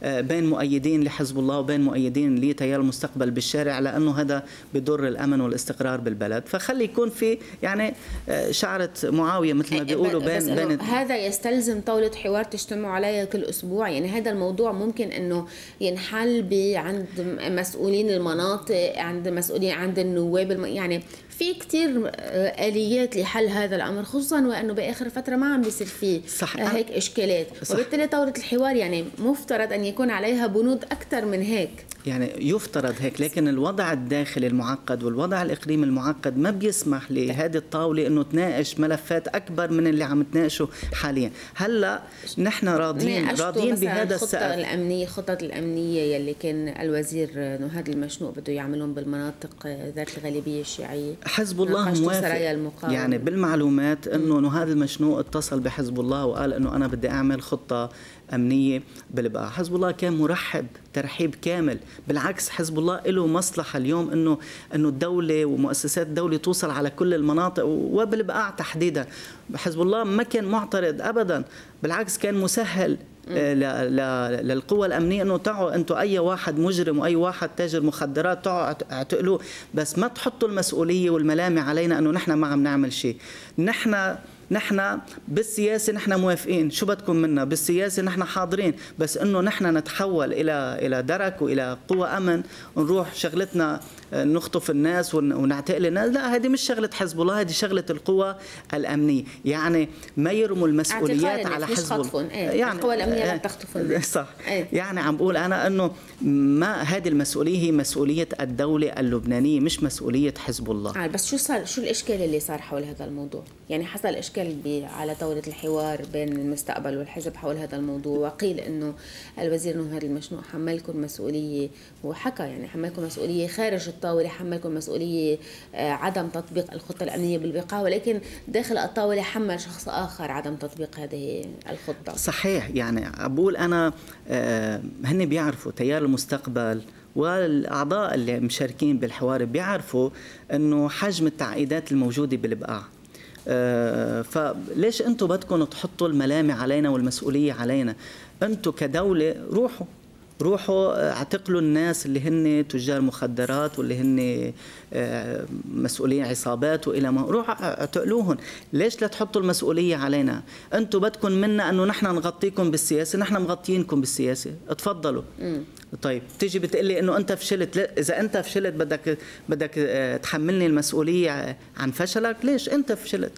آه، بين مؤيدين لحزب الله وبين مؤيدين لتيار المستقبل بالشارع لأنه هذا بضر الأمن والاستقرار بالبلد. فخلي يكون في يعني آه، شعرة معاوية مثل ما بيقولوا بين بين هذا يستلزم طاولة حوار تجتمعوا عليها كل أسبوع. يعني هذا الموضوع ممكن إنه ينحل عند مسؤولين المناطق عند مسؤولين عند النواب يعني في كتير آه، آليات لحل هذا الأمر خصوصا وأنه بآخر فترة ما عم بيصير في صح. هيك إشكالات. صح. وبالتالي طاولة الحوار يعني مفترض أن يكون عليها بنود أكثر من هيك. يعني يفترض هيك لكن الوضع الداخلي المعقد والوضع الإقليمي المعقد ما بيسمح لهذه الطاولة إنه تناقش ملفات أكبر من اللي عم تناقشه حاليا. هلأ نحن راضيين راضيين بهذا السقف. الخطه الأمنية الخطط الأمنية يلي كان الوزير نهاد المشنوق بده يعملهم بالمناطق ذات الغالبية الشيعية. حزب الله موافق. يعني بالمعلومات إنه نهاد المشنوق اتصل بحزب الله وقال إنه أنا بدي أعمل خطة أمنية بالبقاع حزب الله كان مرحب ترحيب كامل. بالعكس حزب الله له مصلحة اليوم إنه إنه الدولة ومؤسسات الدولة توصل على كل المناطق وبالبقاع تحديدا. حزب الله ما كان معترض ابدا. بالعكس كان مسهل للقوى الأمنية إنه تعوا أنتم أي واحد مجرم وأي واحد تاجر مخدرات تعوا أعتقلوه. بس ما تحطوا المسؤولية والملامه علينا إنه نحن ما عم نعمل شيء. نحن نحن بالسياسة نحن موافقين. شو بدكم منا؟ بالسياسة نحن حاضرين. بس إنه نحن نتحول إلى إلى درك وإلى قوى أمن. ونروح شغلتنا نخطف الناس ونعتقل الناس. لا هذه مش شغلة حزب الله هذه شغلة القوى الأمنية. يعني ما يرموا المسؤوليات على حزب الله. إيه. يعني القوى الأمنية لا تخطف الناس [laughs] صح. إيه. يعني عم بقول أنا إنه ما هذه المسؤولية هي مسؤولية الدولة اللبنانية مش مسؤولية حزب الله. آه بس شو صار؟ شو الإشكال اللي صار حول هذا الموضوع؟ يعني حصل إشكال على طاوله الحوار بين المستقبل والحزب حول هذا الموضوع وقيل إنه الوزير نهار المشنوق حملكم مسؤولية وحكى يعني حملكم مسؤولية خارج الطاوله حملكم مسؤولية آه، عدم تطبيق الخطة الأمنية بالبقاع ولكن داخل الطاوله حمل شخص آخر عدم تطبيق هذه الخطة. صحيح يعني بقول أنا آه، هن بيعرفوا تيار المستقبل والأعضاء اللي مشاركين بالحوار بيعرفوا إنه حجم التعقيدات الموجودة بالبقاع آه، فليش أنتم بدكم تحطوا الملامه علينا والمسؤولية علينا؟ أنتم كدولة روحوا. روحوا اعتقلوا الناس اللي هن تجار مخدرات واللي هن آه، مسؤولين عصابات والى ما روحوا اعتقلوهم ليش لا تحطوا المسؤولية علينا؟ أنتم بدكم منا انه نحن نغطيكم بالسياسة نحن مغطيينكم بالسياسة. اتفضلوا. مم. طيب تيجي بتقلي انه انت فشلت إذا انت فشلت بدك بدك آه، تحملني المسؤولية عن فشلك ليش انت فشلت؟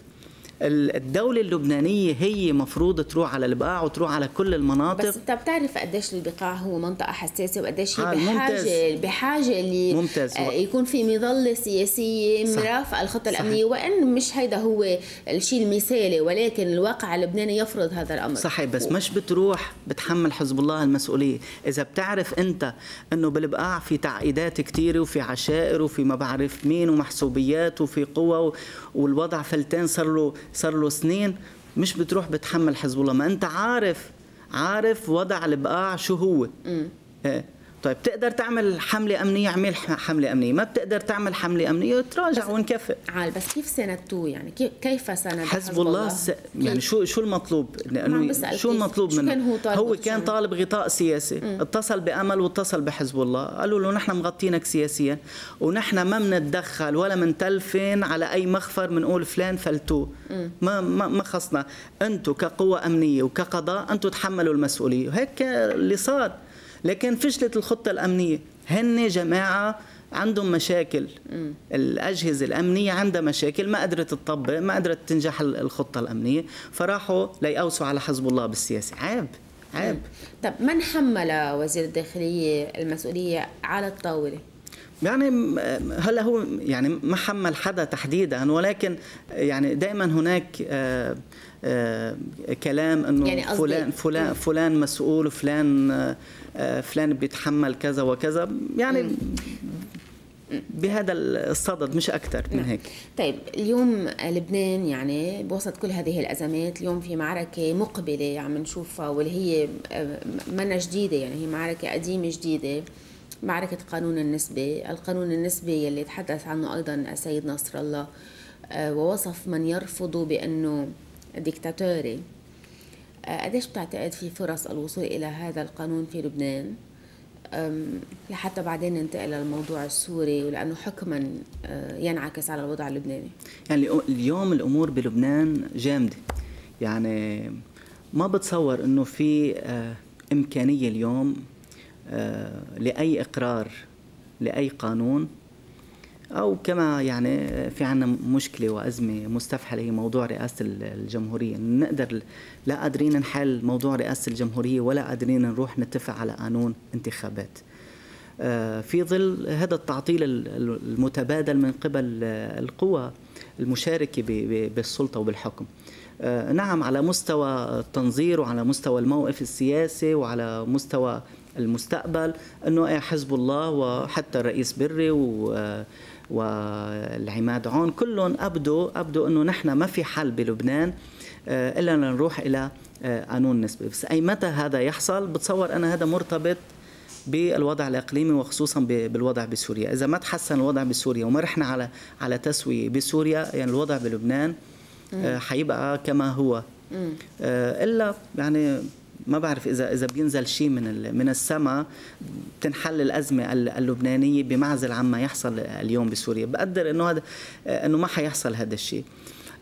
الدولة اللبنانية هي مفروض تروح على البقاع وتروح على كل المناطق بس انت بتعرف قديش البقاع هو منطقة حساسة وقديش هي آه،. بحاجة بحاجة اللي ممتاز. يكون في مظلة سياسية. مرافقة الخطة صحيح. الأمنية وإن مش هيدا هو الشيء المثالي ولكن الواقع اللبناني يفرض هذا الأمر صحيح بس مش بتروح بتحمل حزب الله المسؤولية إذا بتعرف أنت أنه بالبقاع في تعقيدات كتيرة وفي عشائر وفي ما بعرف مين ومحسوبيات وفي قوة و- والوضع فلتان صار له صار له سنين مش بتروح بتحمل حزب الله. ما أنت عارف عارف وضع البقاع شو هو. إيه. طيب بتقدر تعمل حملة أمنية اعمل ح- حملة أمنية. ما بتقدر تعمل حملة أمنية تراجع ونكفئ عال بس كيف ساندتوه يعني كيف ساند حزب الله؟ س... يعني؟ شو شو المطلوب؟ بسأل شو المطلوب منه؟ كان هو طالب هو كان؟ طالب غطاء سياسي، اتصل بأمل واتصل بحزب الله، قالوا له نحن مغطينك سياسيا ونحن ما بنتدخل ولا منتلفن على أي مخفر بنقول فلان فلتوه، ما ما ما خصنا، أنتم كقوة أمنية وكقضاء أنتم تحملوا المسؤولية، وهيك اللي صار، لكن فشلت الخطة الأمنية، هن جماعة عندهم مشاكل. الأجهزة الأمنية عندها مشاكل ما قدرت تطبق ما قدرت تنجح ال- الخطة الأمنية فراحوا ليقوسوا على حزب الله بالسياسة. عيب عيب. طب من حمل وزير الداخلية المسؤولية على الطاولة؟ يعني هلا هو يعني ما حمل حدا تحديدا ولكن يعني دائما هناك آه، آه، كلام إنه يعني فلان فلان فلان مسؤول وفلان آه، فلان بيتحمل كذا وكذا. يعني بهذا الصدد مش أكثر من هيك. طيب اليوم لبنان يعني بوسط كل هذه الأزمات اليوم في معركة مقبلة عم نشوفها واللي هي آه، منا جديدة يعني هي معركة قديمة جديدة معركة قانون النسبة. القانون النسبي يلي تحدث عنه أيضا السيد نصر الله آه، ووصف من يرفضه بأنه ديكتاتوري. آه، قديش بتعتقد في فرص الوصول إلى هذا القانون في لبنان؟ لحتى بعدين ننتقل للموضوع السوري ولأنه حكما آه، ينعكس على الوضع اللبناني. يعني اليوم الأمور بلبنان جامدة. يعني ما بتصور إنه في آه، إمكانية اليوم آه، لأي إقرار لأي قانون أو كما يعني في عنا مشكلة وأزمة مستفحله هي موضوع رئاسة الجمهورية. نقدر لا قادرين نحل موضوع رئاسة الجمهورية ولا قادرين نروح نتفق على قانون انتخابات. آه، في ظل هذا التعطيل ال- ال- المتبادل من قبل القوى المشاركة بالسلطة وبالحكم. آه، نعم على مستوى التنظير وعلى مستوى الموقف السياسي وعلى مستوى المستقبل إنه إيه حزب الله وحتى الرئيس بري و والعماد عون كلهم أبدوا أبدوا إنه نحن ما في حل بلبنان آه، إلا نروح إلى آه، قانون نسبي. بس أي متى هذا يحصل؟ بتصور أنا هذا مرتبط بالوضع الإقليمي وخصوصا بالوضع بسوريا، إذا ما تحسن الوضع بسوريا وما رحنا على على تسوية بسوريا يعني الوضع بلبنان آه، حيبقى كما هو. إلا يعني ما بعرف اذا إذا بينزل شيء من من السماء بتنحل الأزمة ال- اللبنانية بمعزل عما يحصل اليوم بسوريا، بقدر إنه هذا إنه ما حيحصل هذا الشيء.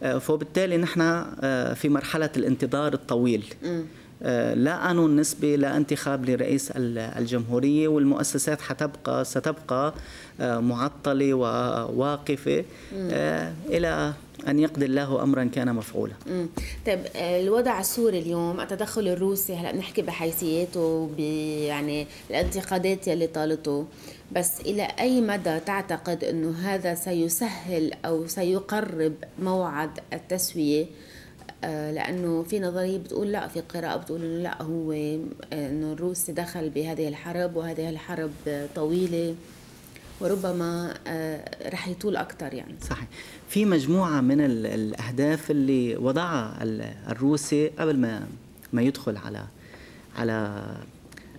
آه، فبالتالي نحن آه، في مرحلة الانتظار الطويل. آه، لا قانون نسبي لا انتخاب لرئيس ال- الجمهورية والمؤسسات حتبقى ستبقى آه، معطلة وواقفة آه، إلى أن يقضي الله أمرا كان مفعولا. طيب آه، الوضع السوري اليوم التدخل الروسي هلأ بنحكي بحيثياته يعني الانتقادات يلي طالته بس إلى أي مدى تعتقد إنه هذا سيسهل أو سيقرب موعد التسوية؟ آه، لأنه في نظرية بتقول لا في قراءة بتقول إنه لا هو آه، إنه الروس دخل بهذه الحرب وهذه الحرب آه، طويلة وربما آه، رح يطول أكثر يعني. صحيح. في مجموعة من ال- الأهداف اللي وضعها ال- الروسي قبل ما ما يدخل على على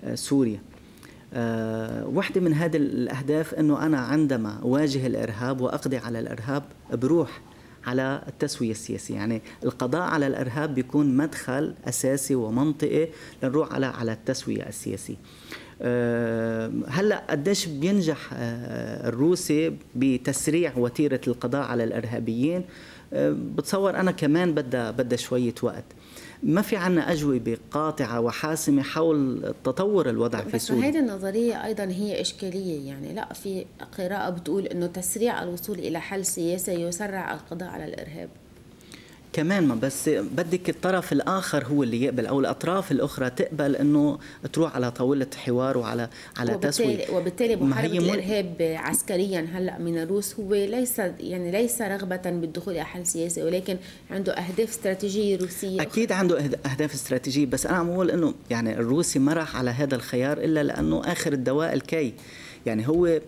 آه، سوريا. آه، واحدة من هذه الأهداف أنه أنا عندما أواجه الإرهاب وأقضي على الإرهاب بروح على التسوية السياسية. يعني القضاء على الإرهاب بيكون مدخل أساسي ومنطقي لنروح على على التسوية السياسية. آه، هلأ قديش بينجح آه، الروسي بتسريع وتيرة القضاء على الإرهابيين؟ آه، بتصور أنا كمان بدها بدها شوية وقت. ما في عنا أجوبة قاطعة وحاسمة حول تطور الوضع في بس سوريا؟ هيدي النظرية أيضا هي إشكالية يعني لا في قراءة بتقول أنه تسريع الوصول إلى حل سياسي يسرع القضاء على الإرهاب. كمان ما بس بدك الطرف الآخر هو اللي يقبل أو الأطراف الأخرى تقبل إنه تروح على طاولة حوار وعلى على تسويه وبالتالي محاربه الارهاب عسكريا هلأ من الروس هو ليس يعني ليس رغبة بالدخول إلى حل سياسي ولكن عنده أهداف استراتيجية روسية أكيد عنده أهداف استراتيجية بس أنا عم بقول إنه يعني الروسي ما راح على هذا الخيار إلا لأنه آخر الدواء الكي. يعني هو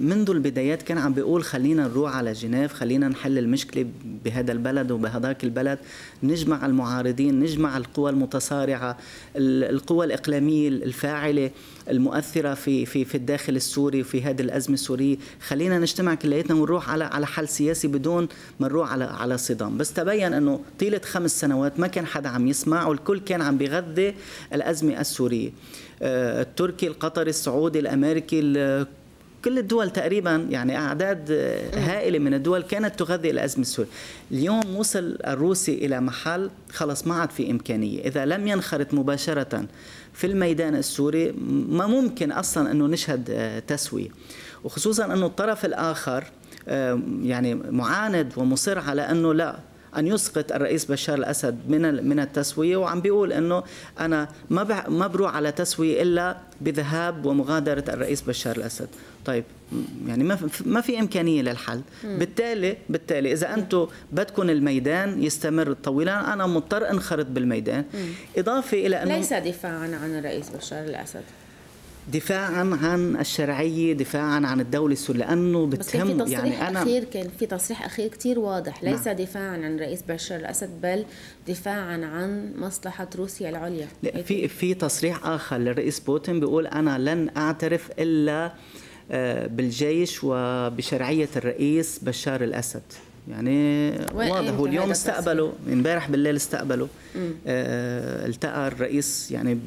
منذ البدايات كان عم بيقول خلينا نروح على جنيف خلينا نحل المشكلة بهذا البلد وبهذاك البلد. نجمع المعارضين نجمع القوى المتصارعة القوى الإقليمية الفاعلة المؤثرة في في في الداخل السوري وفي هذه الأزمة السورية. خلينا نجتمع كلياتنا ونروح على على حل سياسي بدون ما نروح على على صدام. بس تبين أنه طيلة خمس سنوات ما كان حدا عم يسمع والكل كان عم بيغذي الأزمة السورية. آه، التركي القطري السعودي الأمريكي كل الدول تقريبا يعني أعداد هائلة من الدول كانت تغذي الأزمة. السوريه اليوم وصل الروسي إلى محل خلص ما عاد في إمكانية. إذا لم ينخرط مباشرة في الميدان السوري ما ممكن أصلا أنه نشهد آه، تسوية. وخصوصا أنه الطرف الآخر آه، يعني معاند ومصر على أنه لا أن يسقط الرئيس بشار الأسد من من التسوية وعم بيقول إنه أنا ما ما بروح على تسوية إلا بذهاب ومغادرة الرئيس بشار الأسد. طيب يعني ما ما في إمكانية للحل. بالتالي بالتالي إذا أنتم بدكم الميدان يستمر طويلا أنا مضطر أنخرط بالميدان. إضافة إلى أنه ليس دفاعا عن الرئيس بشار الأسد. دفاعا عن الشرعيه دفاعا عن الدولة السوريه لأنه بتهم بس كان في تصريح يعني أنا أخير كان في تصريح أخير كثير واضح. ليس نعم. دفاعا عن الرئيس بشار الأسد بل دفاعا عن مصلحة روسيا العليا. لا في في تصريح آخر للرئيس بوتين بيقول أنا لن أعترف إلا آه، بالجيش وبشرعية الرئيس بشار الأسد. يعني واضح. واليوم استقبلوا امبارح بالليل استقبلوا. آه التقى الرئيس يعني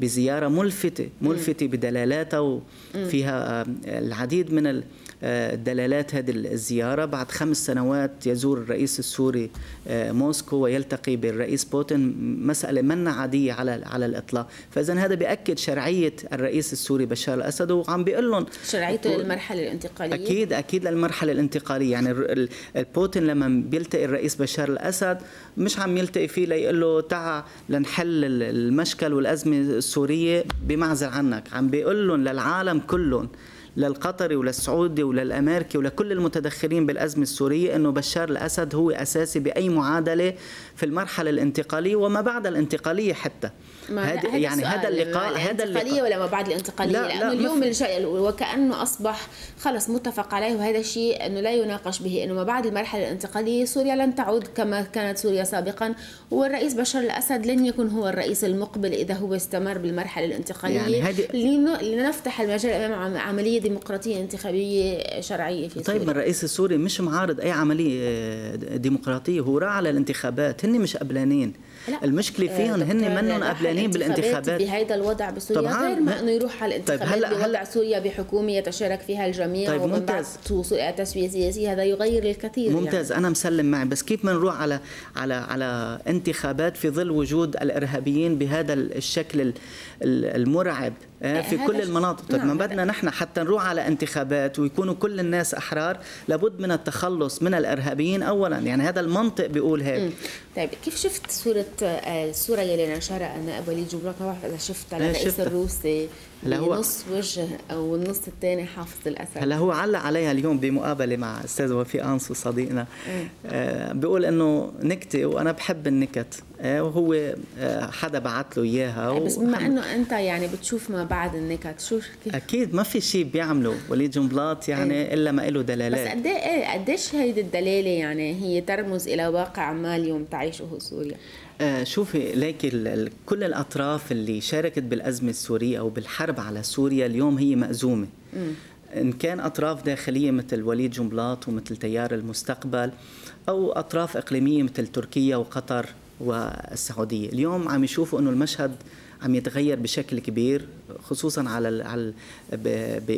بزيارة ملفتة ملفتة بدلالاتها وفيها العديد من الدلالات هذه الزيارة. بعد خمس سنوات يزور الرئيس السوري آه، موسكو ويلتقي بالرئيس بوتين. مسألة منا عادية على على الإطلاق. فإذا هذا بيأكد شرعية الرئيس السوري بشار الأسد وعم بيقول لهم شرعيته للمرحلة الانتقالية؟ أكيد أكيد للمرحلة الانتقالية. يعني بوتين لما بيلتقي الرئيس بشار الأسد مش عم يلتقي فيه ليقول له تعا لنحل المشكل والأزمة السورية بمعزل عنك. عم بيقول لهم للعالم كلهم للقطري وللسعودي وللامريكي ولكل المتدخلين بالأزمة السورية إنه بشار الأسد هو أساسي بأي معادلة في المرحلة الانتقالية وما بعد الانتقالية حتى. هذا يعني هذا اللقاء هذا اللقاء. ولا ما بعد الانتقالية؟ لا لأنه لا اليوم وكأنه أصبح خلص متفق عليه وهذا الشيء إنه لا يناقش به إنه ما بعد المرحلة الانتقالية سوريا لن تعود كما كانت سوريا سابقا. والرئيس بشار الأسد لن يكون هو الرئيس المقبل إذا هو استمر بالمرحلة الانتقالية. يعني لنفتح المجال أمام عملية ديمقراطية انتخابية شرعية في طيب سوريا. طيب الرئيس السوري مش معارض أي عملية آه، ديمقراطية هو راح على الانتخابات هن مش قبلانين. لا. المشكلة آه، فيهم هن منهم قبلانين بالانتخابات. بهذا الوضع بسوريا طبعا غير ما إنه يروح على الانتخابات طيب هلا هلا سوريا بحكومة يتشارك فيها الجميع طيب ممتاز. تسوية سياسية هذا يغير الكثير ممتاز يعني. أنا مسلم معي. بس كيف بنروح على على على انتخابات في ظل وجود الإرهابيين بهذا الشكل المرعب؟ آه، في كل المناطق. طيب ما. بدنا نحن حتى نروح على انتخابات ويكونوا كل الناس أحرار لابد من التخلص من الإرهابيين اولا. يعني هذا المنطق بيقول هيك. طيب كيف شفت صورة آه، الصورة يلي نشرها النائب وليد جبران ما بعرف إذا شفت على الرئيس الروسي هلا هو. نص وجه أو النص الثاني حافظ الأسد. هلا هو علق عليها اليوم بمقابلة مع أستاذ وفي انسو صديقنا آه بيقول إنه نكتة وأنا بحب النكت. آه وهو آه حدا بعت له إياها بس بما إنه أنت يعني بتشوف ما بعد النكت شو كيف أكيد ما في شيء بيعمله. وليد جنبلاط يعني إيه. إلا ما له دلالات. بس قد إيه قديش هيدي الدلالة يعني هي ترمز إلى واقع ما اليوم تعيشه سوريا؟ آه شوفي ليك كل الأطراف اللي شاركت بالأزمة السورية أو بالحرب على سوريا اليوم هي مأزومة. إن كان أطراف داخلية مثل وليد جنبلاط ومثل تيار المستقبل أو أطراف إقليمية مثل تركيا وقطر والسعودية. اليوم عم يشوفوا إنه المشهد عم يتغير بشكل كبير خصوصا على على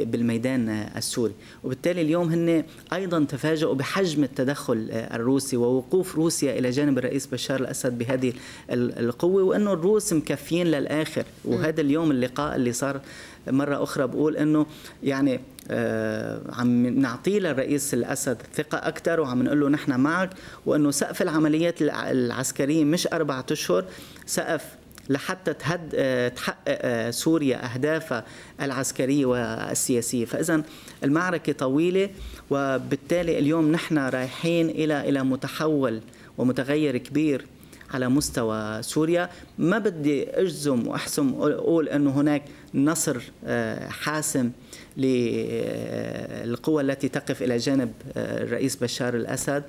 بالميدان السوري. وبالتالي اليوم هن أيضا تفاجؤوا بحجم التدخل الروسي ووقوف روسيا إلى جانب الرئيس بشار الأسد بهذه القوة وأنه الروس مكفيين للآخر. وهذا اليوم اللقاء اللي صار مرة أخرى بقول إنه يعني آه عم نعطيه للرئيس الأسد ثقة أكثر وعم نقول له نحن معك وإنه سقف العمليات العسكرية مش أربعة أشهر سقف لحتى تهد آه، تحقق آه، سوريا اهدافها العسكريه والسياسيه، فاذا المعركة طويلة وبالتالي اليوم نحن رايحين إلى إلى متحول ومتغير كبير على مستوى سوريا. ما بدي أجزم وأحسم أقول إنه هناك نصر آه، حاسم للقوى التي تقف إلى جانب الرئيس بشار الأسد.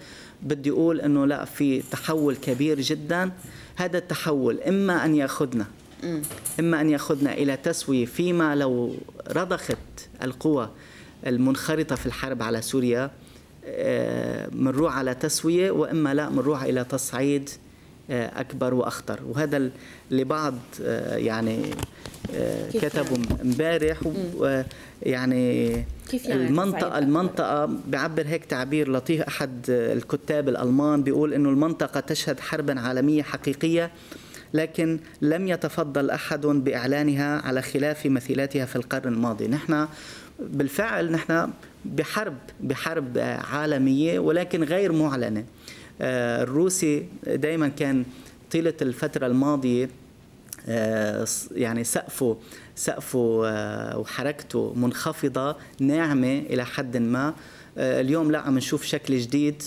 بدي أقول إنه لا في تحول كبير جدا. هذا التحول إما أن يأخذنا إما أن يأخذنا إلى تسوية فيما لو رضخت القوى المنخرطة في الحرب على سوريا بنروح آه، على تسوية وإما لا بنروح إلى تصعيد آه، أكبر وأخطر. وهذا اللي بعض آه، يعني كتبوا يعني؟ امبارح يعني كيف يعني؟ المنطقة المنطقة بعبر هيك تعبير لطيف. أحد الكتاب الألمان بيقول إنه المنطقة تشهد حربا عالمية حقيقية لكن لم يتفضل أحد بإعلانها على خلاف مثيلاتها في القرن الماضي. نحن بالفعل نحن بحرب بحرب عالمية ولكن غير معلنة. آه، الروسي دائما كان طيلة الفترة الماضية يعني سقفه سقفه آه، وحركته منخفضة ناعمة إلى حد ما. آه، اليوم لا عم نشوف شكل جديد.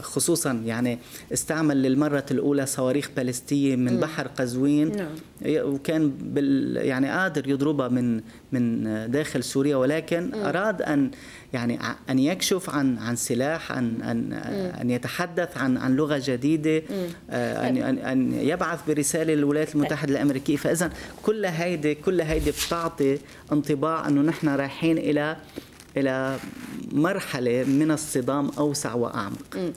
خصوصا يعني استعمل للمرة الأولى صواريخ باليستية من بحر قزوين. نعم. وكان بال يعني قادر يضربها من من داخل سوريا ولكن أراد أن يعني أن يكشف عن عن سلاح عن ان أن يتحدث عن عن لغة جديدة. آه، أن أن يبعث برسالة للولايات المتحدة الأمريكية. فاذا كل هيدي كل هيدي بتعطي انطباع أنه نحن رايحين إلى إلى مرحلة من الصدام أوسع وأعمق.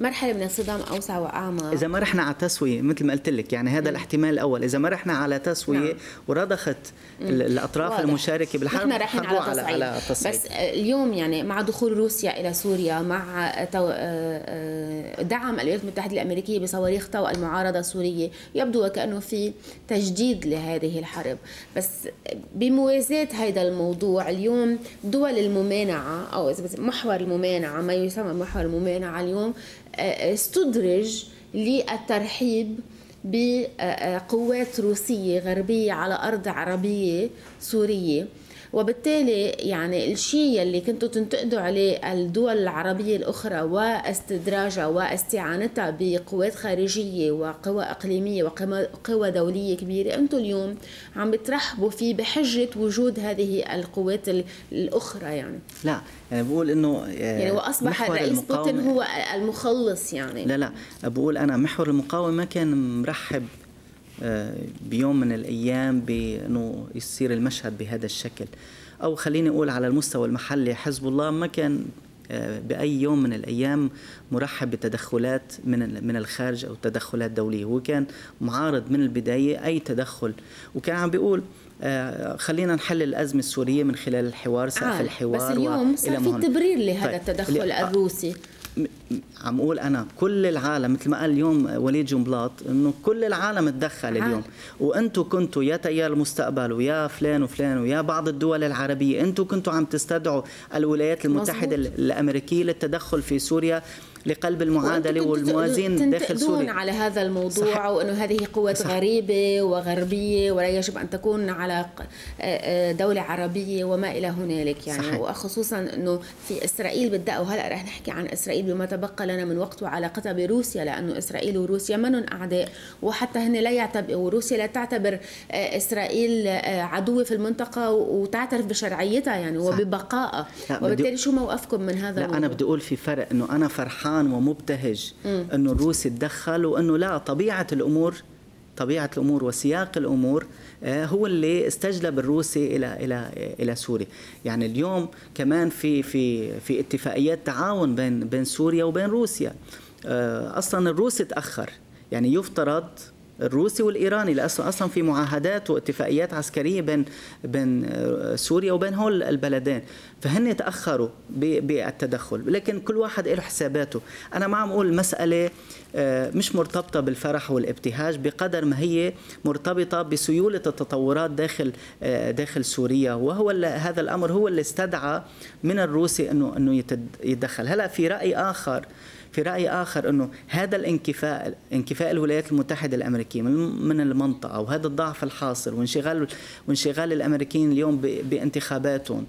مرحلة من الصدام أوسع وأعمق. إذا ما رحنا على تسويه مثل ما قلت لك يعني هذا الاحتمال الأول. إذا ما رحنا على تسوية نعم. ورضخت الأطراف واضح. المشاركة بالحرب نحن رايحين على, على, على تصعيد. بس اليوم يعني مع دخول روسيا إلى سوريا مع آه، آه، دعم الولايات المتحدة الأمريكية بصواريخ طوق المعارضة السورية يبدو وكأنه في تجديد لهذه الحرب. بس بموازاة هذا الموضوع اليوم دول الممانعة أو محور الممانعة ما يسمى محور الممانعة اليوم استدرج للترحيب بقوات روسية غربية على أرض عربية سورية. وبالتالي يعني الشيء اللي كنتوا تنتقدوا عليه الدول العربية الأخرى واستدراجها واستعانتها بقوات خارجية وقوى إقليمية وقوى دولية كبيرة أنتم اليوم عم بترحبوا فيه بحجة وجود هذه القوات الأخرى يعني. لا يعني بقول إنه آه، يعني وأصبح الرئيس بوتين هو المخلص يعني. لا لا بقول أنا محور المقاومة ما كان مرحب بيوم من الأيام بانه يصير المشهد بهذا الشكل. أو خليني أقول على المستوى المحلي حزب الله ما كان آه، بأي يوم من الأيام مرحب بتدخلات من من الخارج أو تدخلات دولية. هو كان معارض من البداية أي تدخل. وكان عم بيقول آه، خلينا نحل الأزمة السورية من خلال الحوار سقف آه الحوار بس اليوم صار في تبرير لهذا طيب التدخل الروسي. عم أقول أنا كل العالم مثل ما قال اليوم وليد جنبلاط إنه كل العالم تدخل اليوم. وأنتم كنتوا يا تيار المستقبل ويا فلان وفلان ويا بعض الدول العربية أنتم كنتوا عم تستدعوا الولايات المتحدة مزبوط. الأمريكية للتدخل في سوريا. لقلب المعادلة والموازين داخل سوريا على هذا الموضوع صح. وأنه هذه قوات صح. غريبة وغربية ولا يجب أن تكون على دولة عربية وما إلى هنالك يعني صحيح. وخصوصا إنه في إسرائيل بدأ وهلا رح نحكي عن إسرائيل بما تبقى لنا من وقت وعلاقتها بروسيا لأنه إسرائيل وروسيا منن أعداء وحتى هن لا يعتبر وروسيا لا تعتبر إسرائيل عدوه في المنطقة وتعترف بشرعيتها يعني وببقائها وبالتالي شو موقفكم من هذا لا الموضوع؟ أنا بدي أقول في فرق إنه أنا فرحان فرحان ومبتهج إنه الروسي تدخل وإنه لا طبيعة الأمور طبيعة الأمور وسياق الأمور آه، هو اللي استجلب الروسي إلى إلى إلى سوريا. يعني اليوم كمان في في في اتفاقيات تعاون بين بين سوريا وبين روسيا. آه، أصلا الروسي تأخر. يعني يفترض الروسي والإيراني لأنه أصلا في معاهدات واتفاقيات عسكرية بين بين سوريا وبين هول البلدين. فهن تأخروا بالتدخل. لكن كل واحد له حساباته. أنا ما عم أقول المساله آه، مش مرتبطة بالفرح والابتهاج بقدر ما هي مرتبطة بسيولة التطورات داخل آه، داخل سوريا. وهو هذا الأمر هو اللي استدعى من الروسي أنه أنه يتدخل. هلأ في رأي آخر في رأي آخر أنه هذا الانكفاء انكفاء الولايات المتحدة الأمريكية من المنطقة وهذا الضعف الحاصل وانشغال وانشغال الأمريكيين اليوم بانتخاباتهم.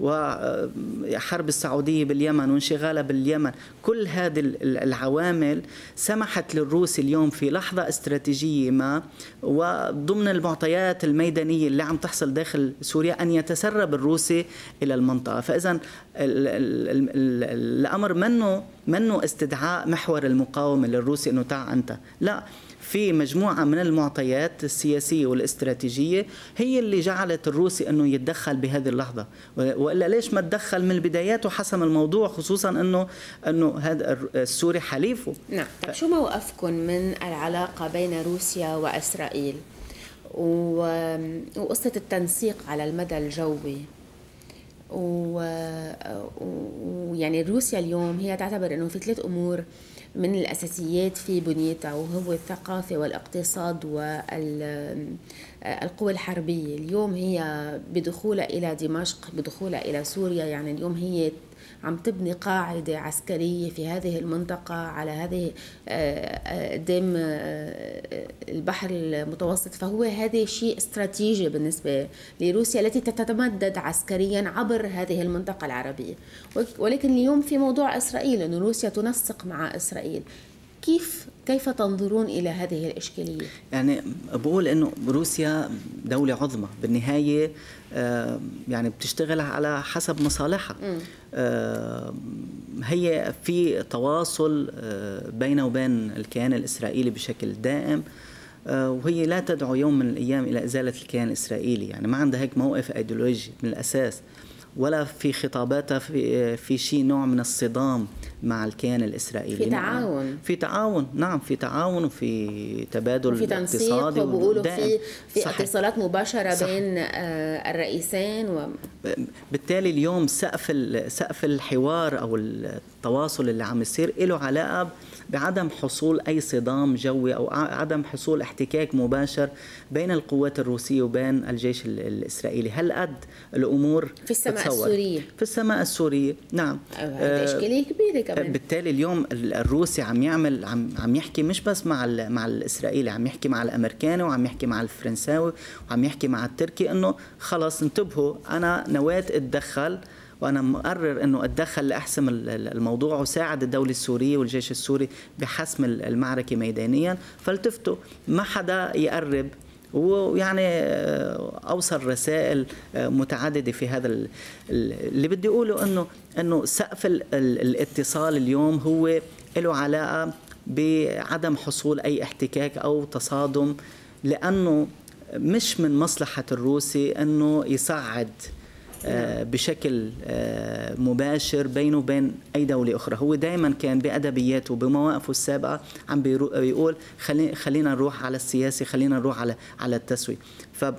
وحرب السعودية باليمن وانشغالها باليمن. كل هذه العوامل سمحت للروس اليوم في لحظة استراتيجية ما وضمن المعطيات الميدانية اللي عم تحصل داخل سوريا أن يتسرب الروسي إلى المنطقة. فإذا الأمر منه منه استدعاء محور المقاومة للروسي أنه تعا أنت. لا في مجموعة من المعطيات السياسية والاستراتيجية هي اللي جعلت الروسي أنه يتدخل بهذه اللحظة. وإلا ليش ما تدخل من البدايات وحسم الموضوع خصوصا أنه أنه هذا السوري حليفه. نعم. ف... شو موقفكم من العلاقة بين روسيا وإسرائيل؟ وقصة التنسيق على المدى الجوي. ويعني روسيا اليوم هي تعتبر أنه في ثلاث أمور من الأساسيات في بنيتها وهو الثقافة والاقتصاد والقوى الحربية. اليوم هي بدخولها إلى دمشق بدخولها إلى سوريا. يعني اليوم هي عم تبني قاعدة عسكرية في هذه المنطقة على هذه قدام آه، آه، البحر المتوسط. فهو هذا شيء استراتيجي بالنسبة لروسيا التي تتمدد عسكريا عبر هذه المنطقة العربية. ولكن اليوم في موضوع إسرائيل أن روسيا تنسق مع إسرائيل. كيف كيف تنظرون إلى هذه الإشكالية؟ يعني بقول إنه روسيا دولة عظمى بالنهاية آه، يعني بتشتغل على حسب مصالحها. آه، هي في تواصل آه، بينه وبين الكيان الإسرائيلي بشكل دائم وهي لا تدعو يوم من الأيام إلى إزالة الكيان الإسرائيلي. يعني ما عندها هيك موقف إيديولوجي من الأساس. ولا في خطاباتها في في شيء نوع من الصدام مع الكيان الإسرائيلي. في تعاون. في تعاون. نعم في تعاون وفي تبادل وفي تنسيق وبقولوا في في اتصالات مباشرة صح. بين آه، الرئيسين و... بالتالي اليوم سقف سقف الحوار أو التواصل اللي عم يصير له علاقة بعدم حصول أي صدام جوي أو عدم حصول احتكاك مباشر بين القوات الروسية وبين الجيش الإسرائيلي. هل قد الأمور في السماء تتصور. السورية. في السماء السورية. نعم. هذه اشكاليه كبيره كمان. بالتالي اليوم الروسي عم يعمل عم عم يحكي مش بس مع مع الإسرائيلي عم يحكي مع الأمريكاني وعم يحكي مع الفرنساوي وعم يحكي مع التركي إنه خلص انتبهوا أنا نويت أتدخل وأنا مقرر إنه أتدخل لأحسم الموضوع وساعد الدولة السورية والجيش السوري بحسم المعركة ميدانيا. فالتفتوا ما حدا يقرب ويعني آه، أوصل رسائل آه، متعددة في هذا اللي بدي أقوله إنه إنه سقف الاتصال اليوم هو له علاقة بعدم حصول أي احتكاك أو تصادم لأنه مش من مصلحة الروسي إنه يصعد بشكل آه، مباشر بينه وبين أي دولة أخرى. هو دائما كان بأدبياته بمواقفه السابقة عم بيقول خلينا نروح على السياسي خلينا نروح على على التسويه ف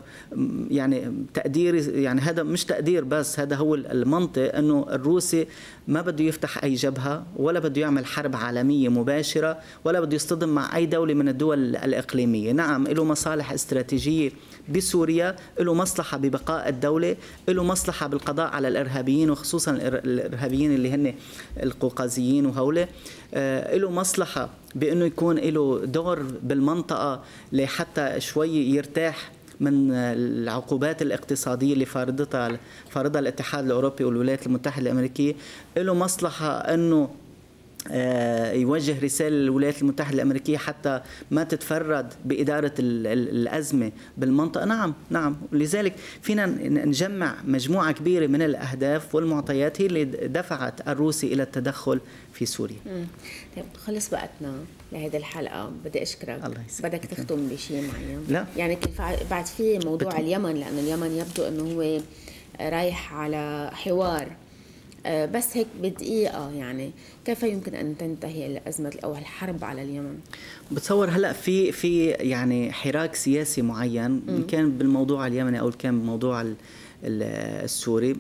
يعني تقديري يعني هذا مش تقدير بس هذا هو المنطق إنه الروسي ما بده يفتح أي جبهة ولا بده يعمل حرب عالمية مباشرة ولا بده يصطدم مع أي دولة من الدول الإقليمية. نعم له مصالح استراتيجية بسوريا له مصلحة ببقاء الدولة له مصلحة بالقضاء على الإرهابيين وخصوصا الإرهابيين اللي هن القوقازيين وهولة آه، له مصلحة بإنه يكون له دور بالمنطقة لحتى شوي يرتاح من العقوبات الاقتصادية اللي فارضتها فارضها الاتحاد الأوروبي والولايات المتحدة الأمريكية له مصلحة إنه يوجه رسالة للولايات المتحدة الأمريكية حتى ما تتفرد بإدارة الأزمة بالمنطقة. نعم نعم. لذلك فينا نجمع مجموعة كبيرة من الأهداف والمعطيات هي اللي دفعت الروسي إلى التدخل في سوريا. طيب خلص وقتنا لهذه الحلقة. بدي أشكرك. الله يسعدك بدك تختم بشيء معين؟ لا. يعني كيف بعد في موضوع بت... اليمن لأنه اليمن يبدو أنه هو رايح على حوار آه، بس هيك بدقيقة يعني كيف يمكن أن تنتهي الأزمة أو الحرب على اليمن؟ بتصور هلأ في في يعني حراك سياسي معين ان كان بالموضوع اليمني أو كان بالموضوع السوري.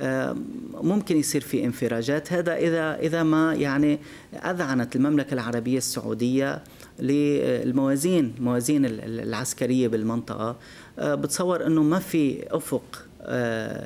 آه، ممكن يصير في انفراجات. هذا إذا إذا ما يعني أذعنت المملكة العربية السعودية للموازين الموازين العسكرية بالمنطقة. آه، بتصور إنه ما في آه،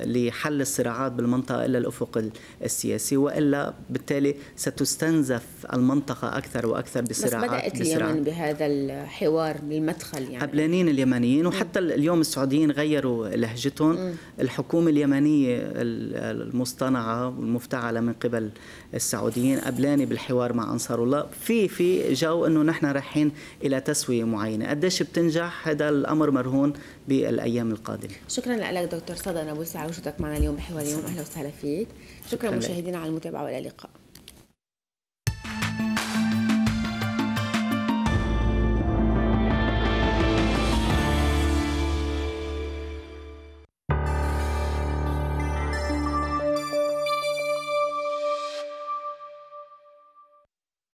لحل الصراعات بالمنطقة إلا الأفق السياسي وإلا بالتالي ستستنزف المنطقة أكثر وأكثر بصراعات بس بدأت اليمن بهذا الحوار بالمدخل يعني. قبلانين اليمنيين وحتى اليوم السعوديين غيروا لهجتهم. الحكومة اليمنية المصطنعة والمفتعلة من قبل السعوديين قبلاني بالحوار مع أنصار الله. في في جو أنه نحن رايحين إلى تسوية معينة. قديش بتنجح؟ هذا الأمر مرهون. بالأيام القادمة. شكرا لك دكتور صدى نابلسي على وجودك معنا اليوم بحوار اليوم. أهلا وسهلا فيك. شكرا, شكرا مشاهدينا على المتابعة وإلى اللقاء.